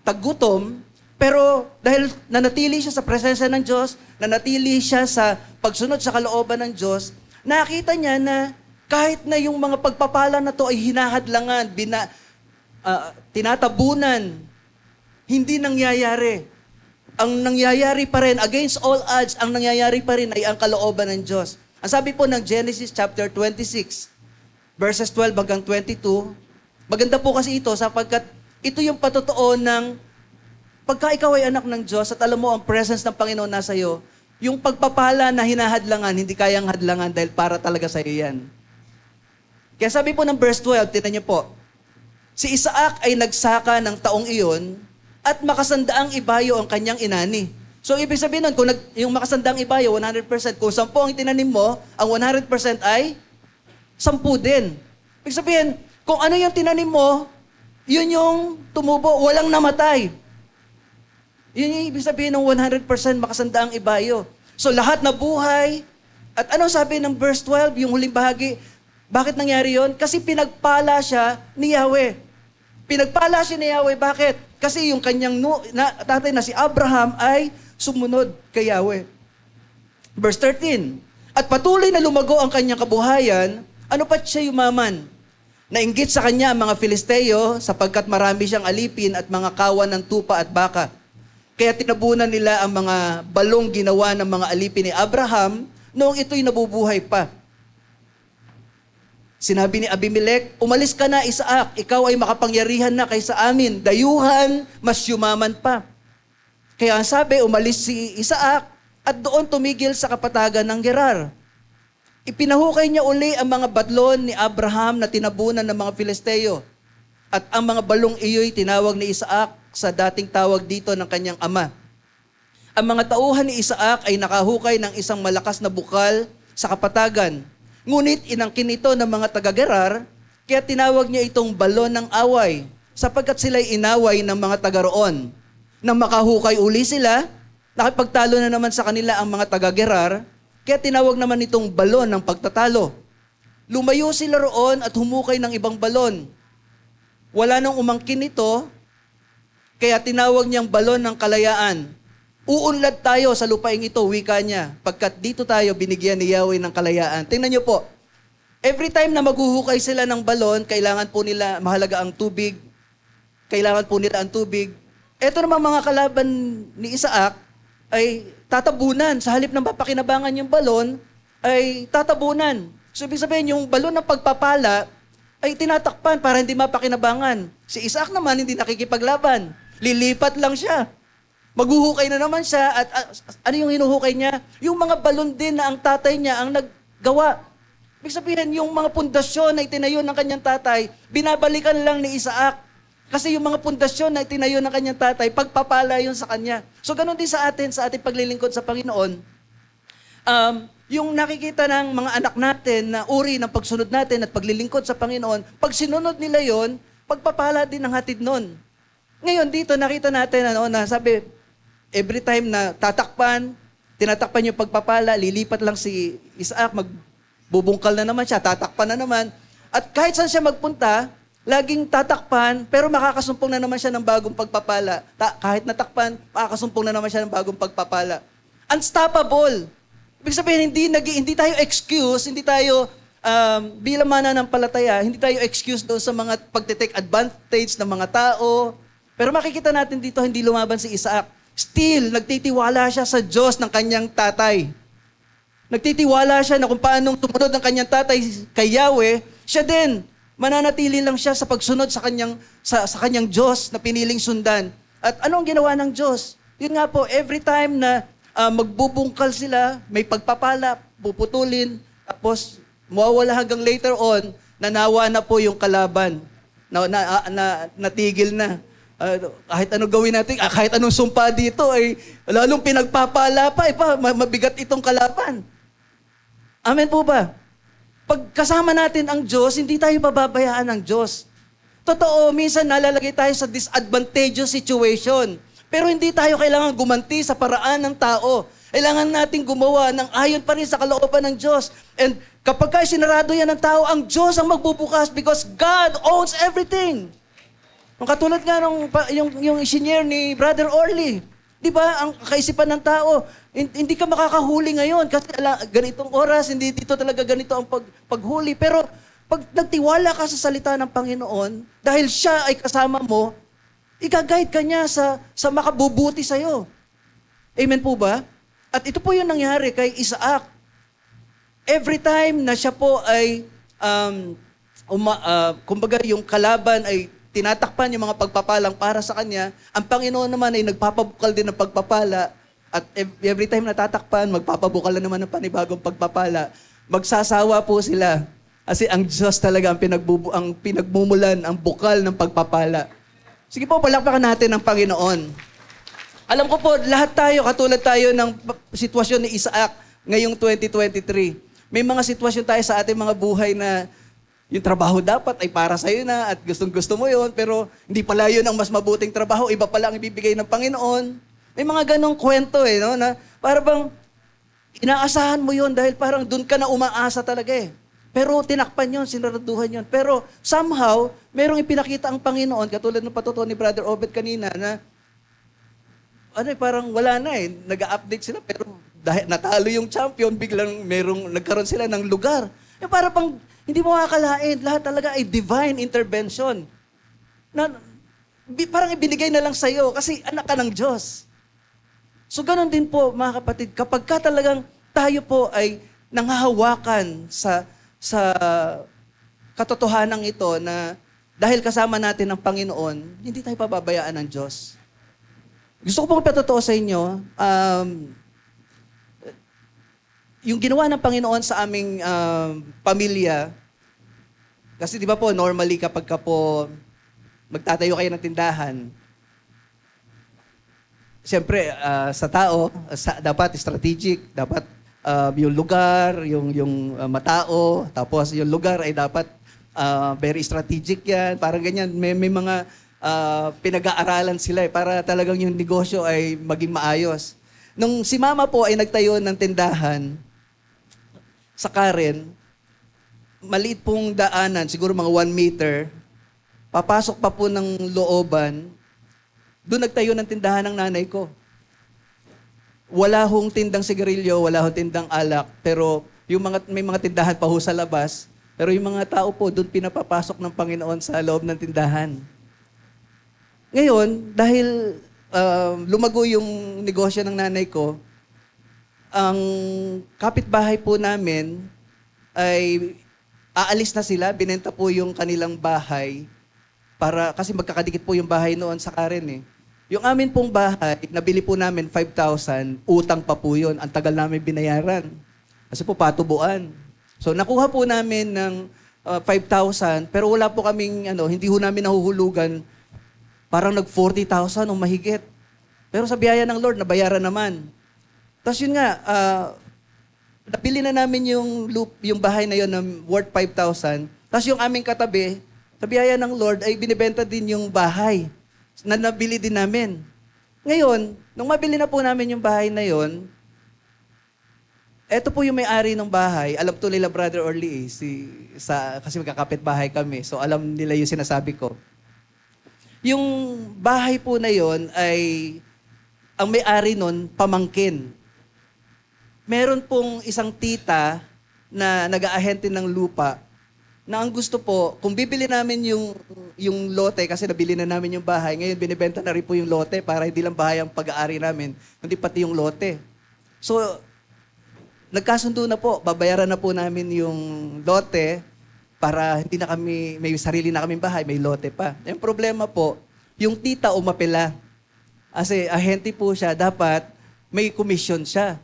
tagutom, pero dahil nanatili siya sa presensya ng Diyos, nanatili siya sa pagsunod sa kalooban ng Diyos, nakita niya na kahit na yung mga pagpapala na to ay hinahadlangan, bina, uh, tinatabunan, hindi nangyayari. Ang nangyayari pa rin, against all odds, ang nangyayari pa rin ay ang kalooban ng Diyos. Ang sabi po ng Genesis chapter 26, verses 12 hanggang 22, maganda po kasi ito sapagkat ito yung patotoo ng pagka ikaw ay anak ng Diyos at alam mo ang presence ng Panginoon nasa iyo, yung pagpapala na hinahadlangan, hindi kayang hadlangan dahil para talaga sa iyo yan. Kaya sabi po ng verse 12, tinan niyo po, si Isaac ay nagsaka ng taong iyon at makasandaang ibayo ang kanyang inani. So, ibig sabihin nun, kung nag, yung makasandaang ibayo, 100%, kung 10 ang tinanim mo, ang 100% ay 10 din. Ibig sabihin, kung ano yung tinanim mo, yun yung tumubo, walang namatay. Yun yung ibig sabihin ng 100% makasandaang ibayo. So lahat na buhay, at ano sabi ng verse 12, yung huling bahagi, bakit nangyari yon? Kasi pinagpala siya ni Yahweh. Pinagpala siya ni Yahweh, bakit? Kasi yung kanyang no, na, tatay na si Abraham ay sumunod kay Yahweh. Verse 13, At patuloy na lumago ang kanyang kabuhayan, ano pa siya yumaman? Nainggit sa kanya ang mga Filisteo sapagkat marami siyang alipin at mga kawan ng tupa at baka. Kaya tinabunan nila ang mga balong ginawa ng mga alipin ni Abraham noong ito'y nabubuhay pa. Sinabi ni Abimelech, umalis ka na Isaac, ikaw ay makapangyarihan na kaysa amin, dayuhan, mas yumaman pa. Kaya ang sabi, umalis si Isaac at doon tumigil sa kapatagan ng Gerar. Ipinahukay niya uli ang mga badlon ni Abraham na tinabunan ng mga Filisteo. At ang mga balong iyo'y tinawag ni Isaac sa dating tawag dito ng kanyang ama. Ang mga tauhan ni Isaac ay nakahukay ng isang malakas na bukal sa kapatagan. Ngunit inangkin ito ng mga taga-Gerar, kaya tinawag niya itong balon ng away, sapagkat sila'y inaway ng mga taga-roon. Nang makahukay uli sila, nakipagtalo na naman sa kanila ang mga taga-Gerar, kaya tinawag naman itong balon ng pagtatalo. Lumayo sila roon at humukay ng ibang balon. Wala nang umangkin nito, kaya tinawag niyang balon ng kalayaan. Uunlad tayo sa lupaing ito, wika niya, pagkat dito tayo binigyan ni Yahweh ng kalayaan. Tingnan niyo po, every time na maghuhukay sila ng balon, kailangan po nila mahalaga ang tubig, kailangan po nila ang tubig. Ito naman mga kalaban ni Isaac ay tatabunan. Sa halip ng papakinabangan yung balon, ay tatabunan. So, ibig sabihin, yung balon ng pagpapala ay tinatakpan para hindi mapakinabangan. Si Isaac naman hindi nakikipaglaban. Lilipat lang siya. Maghuhukay na naman siya at uh, ano yung hinuhukay niya? Yung mga balon din na ang tatay niya ang naggawa. Ibig sabihin, yung mga pundasyon na itinayo ng kanyang tatay, binabalikan lang ni Isaac. Kasi yung mga pundasyon na itinayo ng kanyang tatay, pagpapala yun sa kanya. So ganun din sa atin, sa ating paglilingkod sa Panginoon, um, yung nakikita ng mga anak natin na uri ng pagsunod natin at paglilingkod sa Panginoon, pag sinunod nila yon, pagpapala din ang hatid nun. Ngayon, dito nakita natin ano, na sabi, every time na tatakpan, tinatakpan yung pagpapala, lilipat lang si Isaac, magbubungkal na naman siya, tatakpan na naman. At kahit saan siya magpunta, laging tatakpan, pero makakasumpong na naman siya ng bagong pagpapala. Ta- kahit natakpan, makakasumpong na naman siya ng bagong pagpapala. Unstoppable. Ibig sabihin, hindi, nag, hindi tayo excuse, hindi tayo um, bilang mananampalataya, hindi tayo excuse doon sa mga pagtitake advantage ng mga tao. Pero makikita natin dito, hindi lumaban si Isaac. Still, nagtitiwala siya sa Diyos ng kanyang tatay. Nagtitiwala siya na kung paanong tumunod ng kanyang tatay kay Yahweh, siya din, mananatili lang siya sa pagsunod sa kanyang, sa, sa kanyang Diyos na piniling sundan. At ano ang ginawa ng Diyos? Yun nga po, every time na uh, magbubungkal sila, may pagpapala, puputulin, tapos mawawala hanggang later on, nanawa na po yung kalaban. Na, na, ah, na, natigil na. Uh, kahit anong gawin natin, uh, kahit anong sumpa dito, ay lalong pinagpapala pa, eh, pa mabigat itong kalaban. Amen po ba? Pag kasama natin ang Diyos, hindi tayo pababayaan ng Diyos. Totoo, minsan nalalagay tayo sa disadvantageous situation. Pero hindi tayo kailangan gumanti sa paraan ng tao. Kailangan natin gumawa ng ayon pa rin sa kalooban ng Diyos. And kapag ka sinarado yan ng tao, ang Diyos ang magbubukas because God owns everything. Ang katulad nga ng yung, yung engineer ni Brother Orly. Di ba? Ang kaisipan ng tao, hindi ka makakahuli ngayon kasi ala, ganitong oras, hindi dito talaga ganito ang pag, paghuli. Pero pag nagtiwala ka sa salita ng Panginoon, dahil siya ay kasama mo, Ika-guide ka niya sa, sa makabubuti sa'yo. Amen po ba? At ito po yung nangyari kay Isaac. Every time na siya po ay, um, uma, uh, kumbaga yung kalaban ay tinatakpan yung mga pagpapalang para sa kanya, ang Panginoon naman ay nagpapabukal din ng pagpapala at every time natatakpan, magpapabukal na naman ng panibagong pagpapala. Magsasawa po sila. Kasi ang Diyos talaga ang, pinagbubu- ang pinagmumulan, ang bukal ng pagpapala. Sige po, palakpakan natin ng Panginoon. Alam ko po, lahat tayo, katulad tayo ng sitwasyon ni Isaac ngayong 2023. May mga sitwasyon tayo sa ating mga buhay na yung trabaho dapat ay para sa'yo na at gustong-gusto mo yon pero hindi pala yun ang mas mabuting trabaho, iba pala ang ibibigay ng Panginoon. May mga ganong kwento eh, no? Na para bang inaasahan mo yon dahil parang doon ka na umaasa talaga eh. Pero tinakpan yun, sinaraduhan yun. Pero somehow, merong ipinakita ang Panginoon, katulad ng patuto ni Brother Obed kanina, na ano eh, parang wala na eh. Nag-update sila, pero dahil natalo yung champion, biglang merong, nagkaroon sila ng lugar. Eh, para pang, hindi mo makakalain, lahat talaga ay divine intervention. Na, parang ibinigay na lang sa'yo kasi anak ka ng Diyos. So, ganun din po, mga kapatid, kapag ka talagang tayo po ay nanghahawakan sa sa katotohanan ito na dahil kasama natin ang Panginoon, hindi tayo pababayaan ng Diyos. Gusto ko pong patotoo sa inyo, um, yung ginawa ng Panginoon sa aming um, pamilya, kasi di ba po, normally kapag ka po magtatayo kayo ng tindahan, siyempre, uh, sa tao, sa, dapat strategic, dapat uh, yung lugar, yung, yung uh, matao, tapos yung lugar ay dapat uh, very strategic yan. Parang ganyan, may, may mga uh, pinag-aaralan sila eh, para talagang yung negosyo ay maging maayos. Nung si mama po ay nagtayo ng tindahan sa Karen, maliit pong daanan, siguro mga one meter, papasok pa po ng looban, doon nagtayo ng tindahan ng nanay ko wala hong tindang sigarilyo, wala hong tindang alak, pero yung mga, may mga tindahan pa ho sa labas, pero yung mga tao po doon pinapapasok ng Panginoon sa loob ng tindahan. Ngayon, dahil uh, lumago yung negosyo ng nanay ko, ang kapitbahay po namin ay aalis na sila, binenta po yung kanilang bahay para kasi magkakadikit po yung bahay noon sa Karen eh. Yung amin pong bahay, nabili po namin 5,000, utang pa po yun. Ang tagal namin binayaran. Kasi po patubuan. So nakuha po namin ng uh, 5,000, pero wala po kaming, ano, hindi ho namin nahuhulugan. Parang nag 40,000 o mahigit. Pero sa biyaya ng Lord, nabayaran naman. Tapos yun nga, uh, nabili na namin yung loop, yung bahay na yon na worth 5,000. Tapos yung aming katabi, sa biyaya ng Lord, ay binibenta din yung bahay na nabili din namin. Ngayon, nung mabili na po namin yung bahay na yon, eto po yung may-ari ng bahay. Alam to nila Brother Orly eh, si, sa, kasi magkakapit bahay kami. So alam nila yung sinasabi ko. Yung bahay po na yon ay ang may-ari nun, pamangkin. Meron pong isang tita na nag-aahente ng lupa na ang gusto po, kung bibili namin yung, yung lote, kasi nabili na namin yung bahay, ngayon binibenta na rin po yung lote para hindi lang bahay ang pag-aari namin, kundi pati yung lote. So, nagkasundo na po, babayaran na po namin yung lote para hindi na kami, may sarili na kaming bahay, may lote pa. Yung problema po, yung tita umapela. Kasi ahente po siya, dapat may commission siya.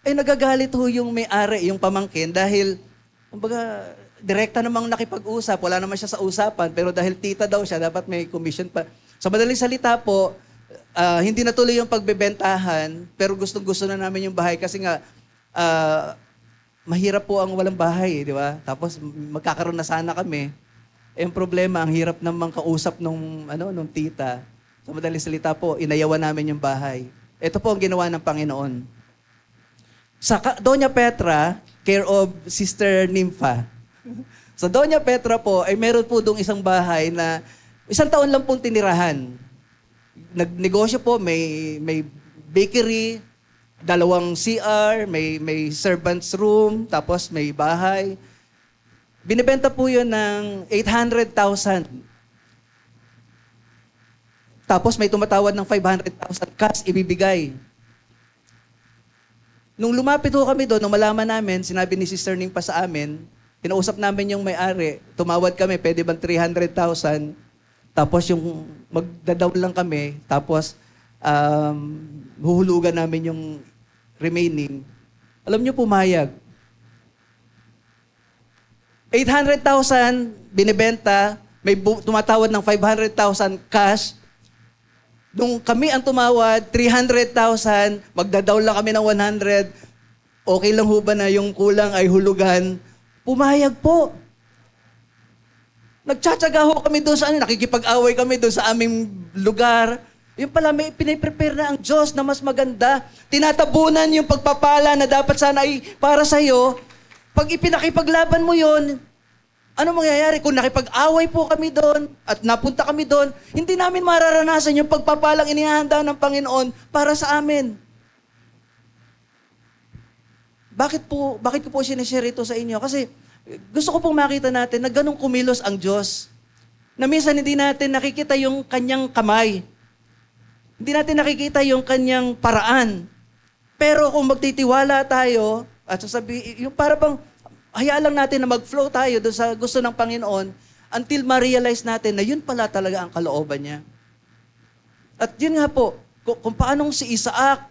Eh nagagalit ho yung may-ari, yung pamangkin, dahil, kumbaga, direkta namang nakipag-usap, wala naman siya sa usapan, pero dahil tita daw siya, dapat may commission pa. Sa madaling salita po, ah, hindi natuloy yung pagbebentahan, pero gustong-gusto na namin yung bahay kasi nga, ah, mahirap po ang walang bahay, di ba? Tapos magkakaroon na sana kami. Eh, ang problema, ang hirap namang kausap nung, ano, nung tita. Sa madaling salita po, inayawan namin yung bahay. Ito po ang ginawa ng Panginoon. Sa Doña Petra, care of Sister Nympha. Sa Doña Petra po, ay meron po dong isang bahay na isang taon lang pong tinirahan. Nagnegosyo po, may, may bakery, dalawang CR, may, may servant's room, tapos may bahay. Binibenta po yun ng 800,000. Tapos may tumatawad ng 500,000 cash ibibigay. Nung lumapit ho kami doon, nung malaman namin, sinabi ni Sister Ning pa sa amin, kinausap namin yung may-ari, tumawad kami, pwede bang 300,000? Tapos yung magdadaw lang kami, tapos um, huhulugan namin yung remaining. Alam niyo, pumayag. 800,000 binibenta, may bu- tumatawad ng 500,000 cash. Nung kami ang tumawad, 300,000, magdadaw lang kami ng 100, okay lang ho ba na yung kulang ay hulugan? Pumayag po. Nagtsatsaga ho kami doon sa ano, nakikipag-away kami doon sa aming lugar. Yung pala, may piniprepare na ang Diyos na mas maganda. Tinatabunan yung pagpapala na dapat sana ay para sa'yo. Pag ipinakipaglaban mo yon, ano mangyayari kung nakipag-away po kami doon at napunta kami doon, hindi namin mararanasan yung pagpapalang inihanda ng Panginoon para sa amin. Bakit po, bakit ko po sinishare ito sa inyo? Kasi gusto ko pong makita natin na ganong kumilos ang Diyos. Na minsan hindi natin nakikita yung kanyang kamay. Hindi natin nakikita yung kanyang paraan. Pero kung magtitiwala tayo, at sasabi, yung para bang, hayaan lang natin na mag-flow tayo doon sa gusto ng Panginoon until ma-realize natin na yun pala talaga ang kalooban niya. At yun nga po, kung, kung paanong si Isaac,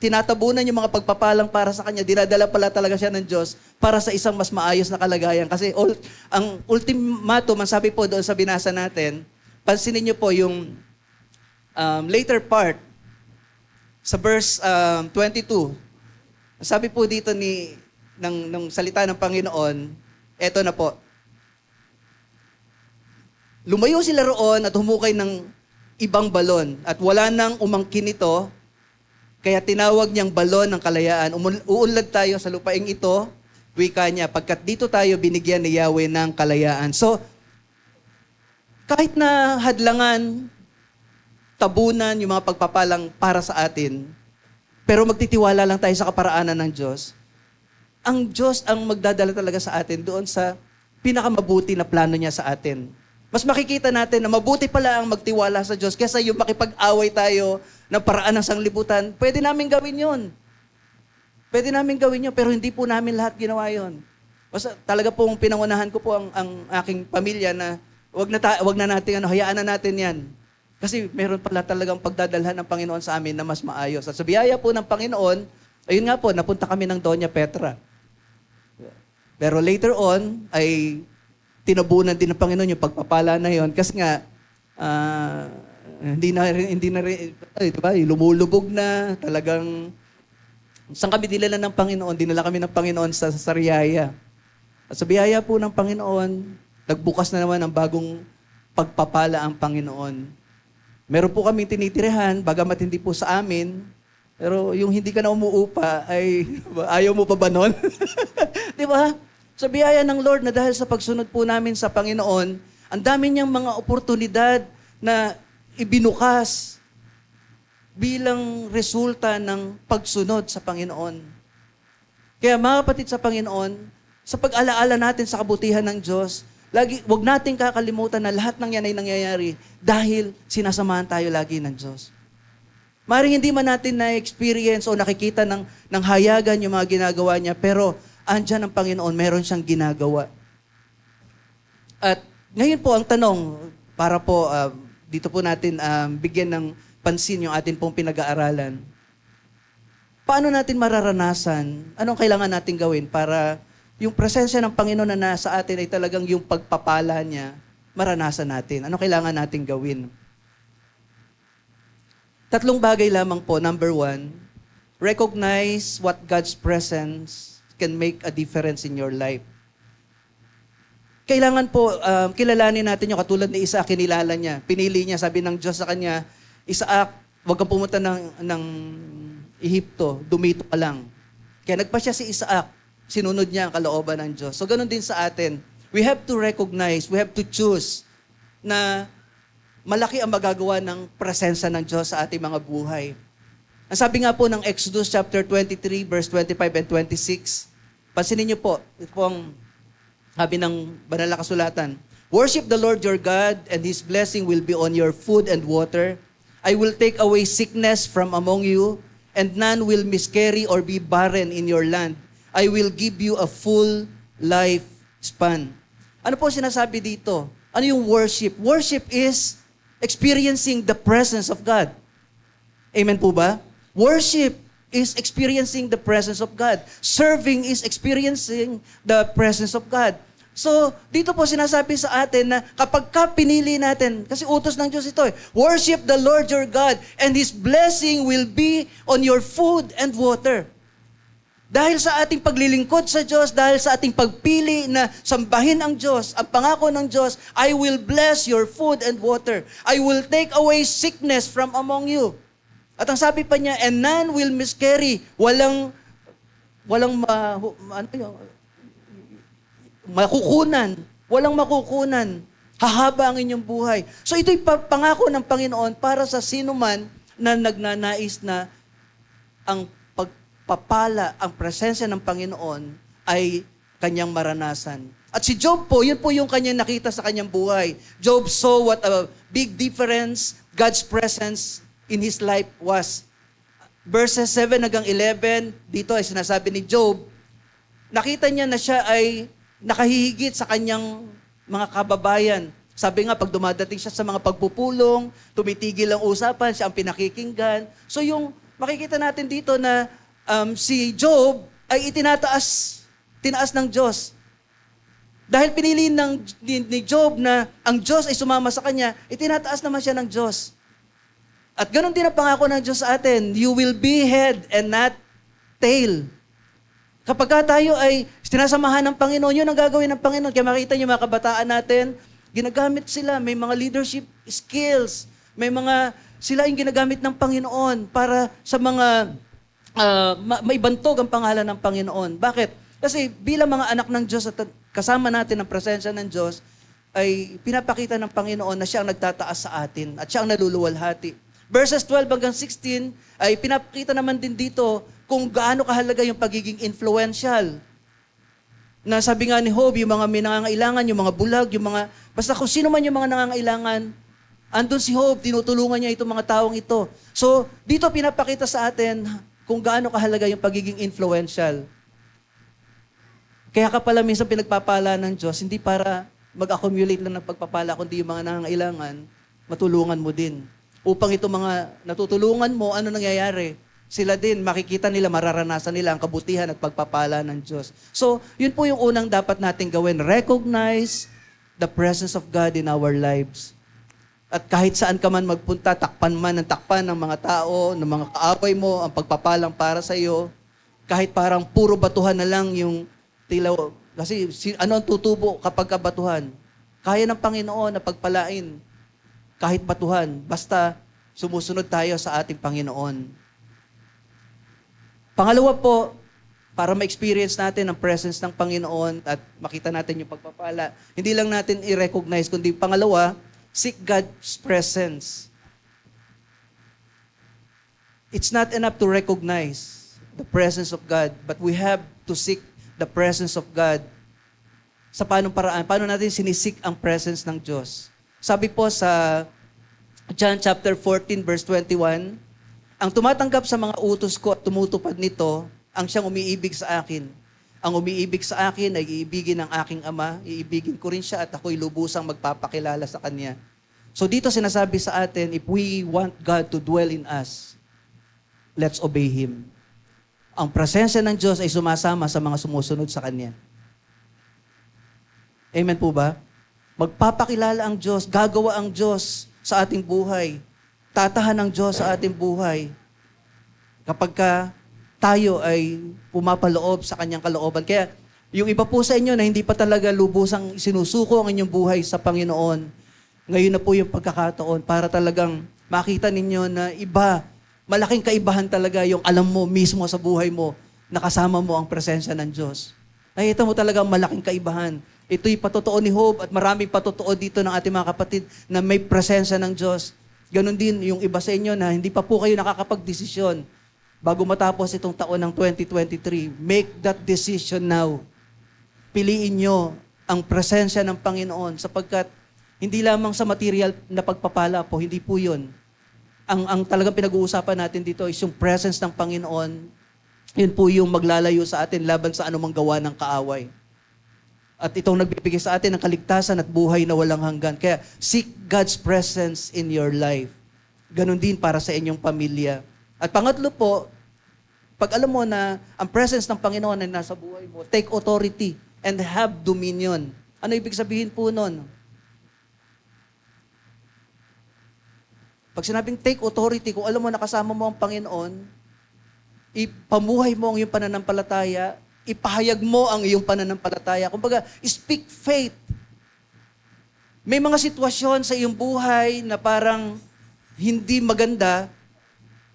tinatabunan yung mga pagpapalang para sa kanya, dinadala pala talaga siya ng Diyos para sa isang mas maayos na kalagayan. Kasi ul, ang ultimatum, ang sabi po doon sa binasa natin, pansinin niyo po yung um, later part, sa verse um, 22, sabi po dito ni ng, ng salita ng Panginoon, eto na po. Lumayo sila roon at humukay ng ibang balon at wala nang umangkin ito, kaya tinawag niyang balon ng kalayaan. Uunlad tayo sa lupaing ito, wika niya, pagkat dito tayo binigyan ni Yahweh ng kalayaan. So, kahit na hadlangan, tabunan, yung mga pagpapalang para sa atin, pero magtitiwala lang tayo sa kaparaanan ng Diyos, ang Diyos ang magdadala talaga sa atin doon sa pinakamabuti na plano niya sa atin. Mas makikita natin na mabuti pala ang magtiwala sa Diyos kaysa yung makipag-away tayo ng paraan ng sanglibutan. Pwede namin gawin yon. Pwede namin gawin yun, pero hindi po namin lahat ginawa yon. Basta talaga pong pinangunahan ko po ang, ang aking pamilya na wag na, ta- wag na natin, ano, hayaan na natin yan. Kasi meron pala talagang pagdadalhan ng Panginoon sa amin na mas maayos. At sa biyaya po ng Panginoon, ayun nga po, napunta kami ng Doña Petra. Pero later on, ay tinabunan din ng Panginoon yung pagpapala na yon kasi nga ah, hindi na rin, hindi na rin, di ba, lumulubog na, talagang Saan kami dinala ng Panginoon? Dinala kami ng Panginoon sa Sariaya. At sa biyaya po ng Panginoon, nagbukas na naman ang bagong pagpapala ang Panginoon. Meron po kami tinitirahan, bagamat hindi po sa amin, pero yung hindi ka na umuupa, ay *laughs* ayaw mo pa ba nun? *laughs* Di ba? Sa biyaya ng Lord na dahil sa pagsunod po namin sa Panginoon, ang dami niyang mga oportunidad na ibinukas bilang resulta ng pagsunod sa Panginoon. Kaya mga kapatid sa Panginoon, sa pag-alaala natin sa kabutihan ng Diyos, lagi, wag nating kakalimutan na lahat ng yan ay nangyayari dahil sinasamahan tayo lagi ng Diyos. Maring hindi man natin na-experience o nakikita ng, ng hayagan yung mga ginagawa niya, pero andyan ang Panginoon, meron siyang ginagawa. At ngayon po ang tanong, para po uh, dito po natin um, bigyan ng pansin yung atin pong pinag-aaralan. Paano natin mararanasan? Anong kailangan natin gawin para yung presensya ng Panginoon na nasa atin ay talagang yung pagpapala niya, maranasan natin. Ano kailangan natin gawin? Tatlong bagay lamang po. Number one, recognize what God's presence can make a difference in your life. Kailangan po, um, kilalanin natin yung katulad ni Isaac, kinilala niya. Pinili niya, sabi ng Diyos sa kanya, Isaac, huwag kang pumunta ng, ng Ehipto, dumito ka lang. Kaya nagpa siya si Isaac sinunod niya ang kalooban ng Diyos. So ganun din sa atin. We have to recognize, we have to choose na malaki ang magagawa ng presensya ng Diyos sa ating mga buhay. Ang sabi nga po ng Exodus chapter 23 verse 25 and 26, pansinin niyo po, ito po ang sabi ng banal na kasulatan. Worship the Lord your God and His blessing will be on your food and water. I will take away sickness from among you and none will miscarry or be barren in your land. I will give you a full life span. Ano po sinasabi dito? Ano yung worship? Worship is experiencing the presence of God. Amen po ba? Worship is experiencing the presence of God. Serving is experiencing the presence of God. So, dito po sinasabi sa atin na kapag ka pinili natin, kasi utos ng Diyos ito eh, worship the Lord your God and His blessing will be on your food and water. Dahil sa ating paglilingkod sa Diyos, dahil sa ating pagpili na sambahin ang Diyos, ang pangako ng Diyos, I will bless your food and water. I will take away sickness from among you. At ang sabi pa niya, and none will miscarry. Walang, walang ma, ano yun, makukunan. Walang makukunan. Hahaba ang inyong buhay. So ito'y pangako ng Panginoon para sa sino man na nagnanais na ang papala ang presensya ng Panginoon ay kanyang maranasan. At si Job po, yun po yung kanyang nakita sa kanyang buhay. Job saw what a big difference God's presence in his life was. Verses 7 hanggang 11, dito ay sinasabi ni Job, nakita niya na siya ay nakahihigit sa kanyang mga kababayan. Sabi nga, pag dumadating siya sa mga pagpupulong, tumitigil ang usapan, siya ang pinakikinggan. So yung makikita natin dito na um, si Job ay itinataas, tinaas ng Diyos. Dahil pinili ng, ni, ni Job na ang Diyos ay sumama sa kanya, itinataas naman siya ng Diyos. At ganun din ang pangako ng Diyos sa atin, you will be head and not tail. Kapag tayo ay sinasamahan ng Panginoon, yun ang gagawin ng Panginoon. Kaya makita niyo mga kabataan natin, ginagamit sila, may mga leadership skills, may mga, sila yung ginagamit ng Panginoon para sa mga uh, maibantog ang pangalan ng Panginoon. Bakit? Kasi bilang mga anak ng Diyos at kasama natin ang presensya ng Diyos, ay pinapakita ng Panginoon na siya ang nagtataas sa atin at siya ang naluluwalhati. Verses 12 hanggang 16 ay pinapakita naman din dito kung gaano kahalaga yung pagiging influential. Na sabi nga ni Job, yung mga may nangangailangan, yung mga bulag, yung mga, basta kung sino man yung mga nangangailangan, andun si Job, tinutulungan niya itong mga taong ito. So, dito pinapakita sa atin kung gaano kahalaga yung pagiging influential. Kaya ka pala minsan pinagpapala ng Diyos, hindi para mag-accumulate lang ng pagpapala, kundi yung mga nangangailangan, matulungan mo din. Upang itong mga natutulungan mo, ano nangyayari? Sila din, makikita nila, mararanasan nila ang kabutihan at pagpapala ng Diyos. So, yun po yung unang dapat natin gawin. Recognize the presence of God in our lives. At kahit saan ka man magpunta, takpan man ng takpan ng mga tao, ng mga kaaway mo, ang pagpapalang para sa iyo. Kahit parang puro batuhan na lang yung tila, kasi si, ano ang tutubo kapag kabatuhan? Kaya ng Panginoon na pagpalain kahit batuhan. Basta sumusunod tayo sa ating Panginoon. Pangalawa po, para ma-experience natin ang presence ng Panginoon at makita natin yung pagpapala, hindi lang natin i-recognize, kundi pangalawa, seek God's presence. It's not enough to recognize the presence of God, but we have to seek the presence of God. Sa paanong paraan? Paano natin sinisik ang presence ng Diyos? Sabi po sa John chapter 14 verse 21, ang tumatanggap sa mga utos ko at tumutupad nito, ang siyang umiibig sa akin. Ang umiibig sa akin ay iibigin ng aking ama, iibigin ko rin siya at ako'y lubusang magpapakilala sa kanya. So dito sinasabi sa atin, if we want God to dwell in us, let's obey Him. Ang presensya ng Diyos ay sumasama sa mga sumusunod sa Kanya. Amen po ba? Magpapakilala ang Diyos, gagawa ang Diyos sa ating buhay. Tatahan ng Diyos sa ating buhay. Kapag ka tayo ay pumapaloob sa kanyang kalooban. Kaya yung iba po sa inyo na hindi pa talaga lubusang sinusuko ang inyong buhay sa Panginoon, ngayon na po yung pagkakataon para talagang makita ninyo na iba malaking kaibahan talaga yung alam mo mismo sa buhay mo, nakasama mo ang presensya ng Diyos. Nakita mo talaga malaking kaibahan. Ito'y patotoo ni Hope at maraming patotoo dito ng ating mga kapatid na may presensya ng Diyos. Ganon din yung iba sa inyo na hindi pa po kayo nakakapag-desisyon bago matapos itong taon ng 2023. Make that decision now. Piliin nyo ang presensya ng Panginoon sapagkat hindi lamang sa material na pagpapala po, hindi po yun ang, ang talagang pinag-uusapan natin dito is yung presence ng Panginoon. Yun po yung maglalayo sa atin laban sa anumang gawa ng kaaway. At itong nagbibigay sa atin ng kaligtasan at buhay na walang hanggan. Kaya seek God's presence in your life. Ganon din para sa inyong pamilya. At pangatlo po, pag alam mo na ang presence ng Panginoon ay nasa buhay mo, take authority and have dominion. Ano ibig sabihin po nun? Pag sinabing take authority, kung alam mo nakasama mo ang Panginoon, ipamuhay mo ang iyong pananampalataya, ipahayag mo ang iyong pananampalataya. Kumbaga, speak faith. May mga sitwasyon sa iyong buhay na parang hindi maganda,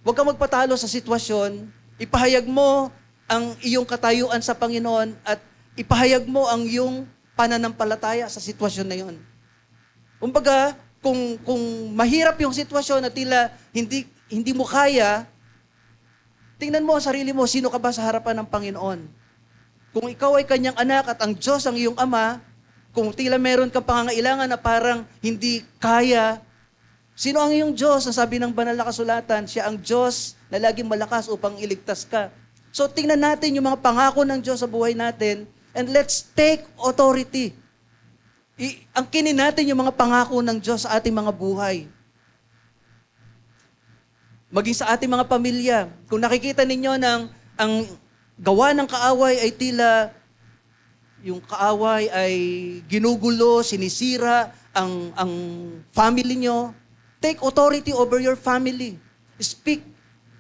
huwag kang magpatalo sa sitwasyon, ipahayag mo ang iyong katayuan sa Panginoon at ipahayag mo ang iyong pananampalataya sa sitwasyon na iyon. Kumbaga, kung, kung mahirap yung sitwasyon na tila hindi, hindi mo kaya, tingnan mo ang sarili mo, sino ka ba sa harapan ng Panginoon? Kung ikaw ay kanyang anak at ang Diyos ang iyong ama, kung tila meron kang pangangailangan na parang hindi kaya, sino ang iyong Diyos? Ang sabi ng banal na kasulatan, siya ang Diyos na laging malakas upang iligtas ka. So tingnan natin yung mga pangako ng Diyos sa buhay natin and let's take authority. I, ang kinin natin yung mga pangako ng Diyos sa ating mga buhay. Maging sa ating mga pamilya. Kung nakikita ninyo ng ang gawa ng kaaway ay tila yung kaaway ay ginugulo, sinisira ang ang family nyo, take authority over your family. Speak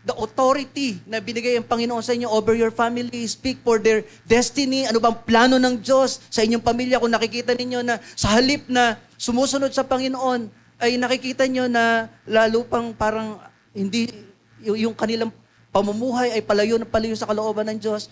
the authority na binigay ang Panginoon sa inyo over your family. Speak for their destiny. Ano bang plano ng Diyos sa inyong pamilya? Kung nakikita ninyo na sa halip na sumusunod sa Panginoon, ay nakikita nyo na lalo pang parang hindi, yung kanilang pamumuhay ay palayo na palayo sa kalooban ng Diyos.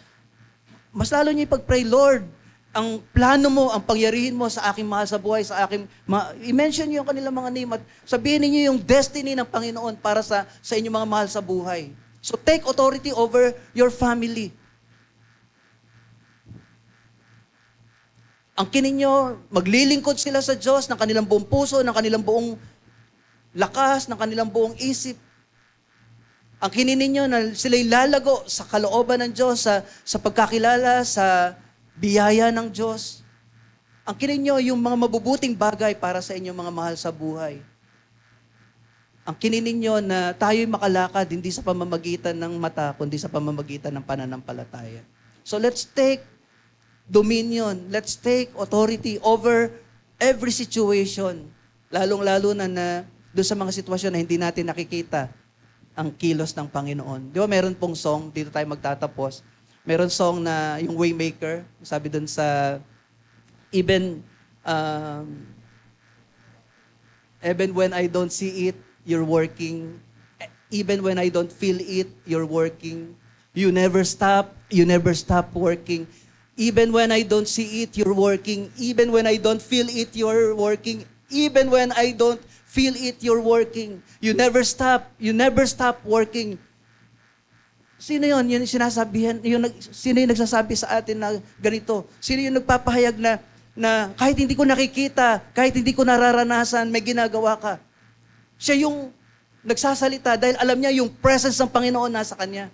Mas lalo nyo ipag-pray, Lord, ang plano mo, ang pangyarihin mo sa aking mahal sa buhay, sa aking, ma- i-mention niyo yung kanilang mga name at sabihin niyo yung destiny ng Panginoon para sa, sa inyong mga mahal sa buhay. So take authority over your family. Ang kininyo, maglilingkod sila sa Diyos ng kanilang buong puso, ng kanilang buong lakas, ng kanilang buong isip. Ang kinininyo na sila'y lalago sa kalooban ng Diyos, sa, sa pagkakilala, sa biyaya ng Diyos. Ang kininyo yung mga mabubuting bagay para sa inyong mga mahal sa buhay. Ang kinininyo na tayo'y makalakad hindi sa pamamagitan ng mata, kundi sa pamamagitan ng pananampalataya. So let's take dominion. Let's take authority over every situation. Lalong-lalo na na doon sa mga sitwasyon na hindi natin nakikita ang kilos ng Panginoon. Di ba meron pong song, dito tayo magtatapos, Meron song na yung Waymaker, sabi dun sa even um, even when I don't see it, you're working. Even when I don't feel it, you're working. You never stop, you never stop working. Even when I don't see it, you're working. Even when I don't feel it, you're working. Even when I don't feel it, you're working. You never stop, you never stop working. Sino yun? Yun sinasabihan, yung, sino yung nagsasabi sa atin na ganito? Sino yung nagpapahayag na, na kahit hindi ko nakikita, kahit hindi ko nararanasan, may ginagawa ka? Siya yung nagsasalita dahil alam niya yung presence ng Panginoon nasa kanya.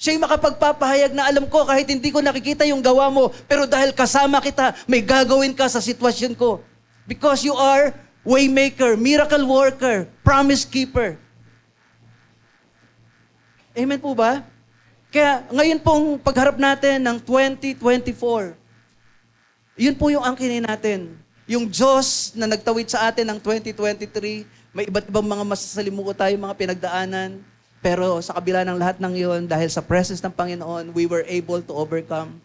Siya yung makapagpapahayag na alam ko kahit hindi ko nakikita yung gawa mo, pero dahil kasama kita, may gagawin ka sa sitwasyon ko. Because you are waymaker, miracle worker, promise keeper. Amen po ba? Kaya ngayon pong pagharap natin ng 2024, yun po yung angkinin natin. Yung Diyos na nagtawid sa atin ng 2023, may iba't ibang mga masasalimuko tayo, mga pinagdaanan. Pero sa kabila ng lahat ng yun, dahil sa presence ng Panginoon, we were able to overcome.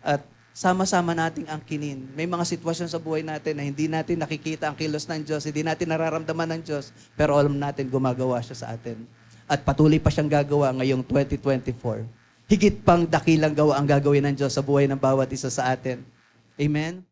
At sama-sama nating angkinin. May mga sitwasyon sa buhay natin na hindi natin nakikita ang kilos ng Diyos, hindi natin nararamdaman ng Diyos, pero alam natin gumagawa siya sa atin. At patuloy pa siyang gagawa ngayong 2024. Higit pang dakilang gawa ang gagawin ng Diyos sa buhay ng bawat isa sa atin. Amen?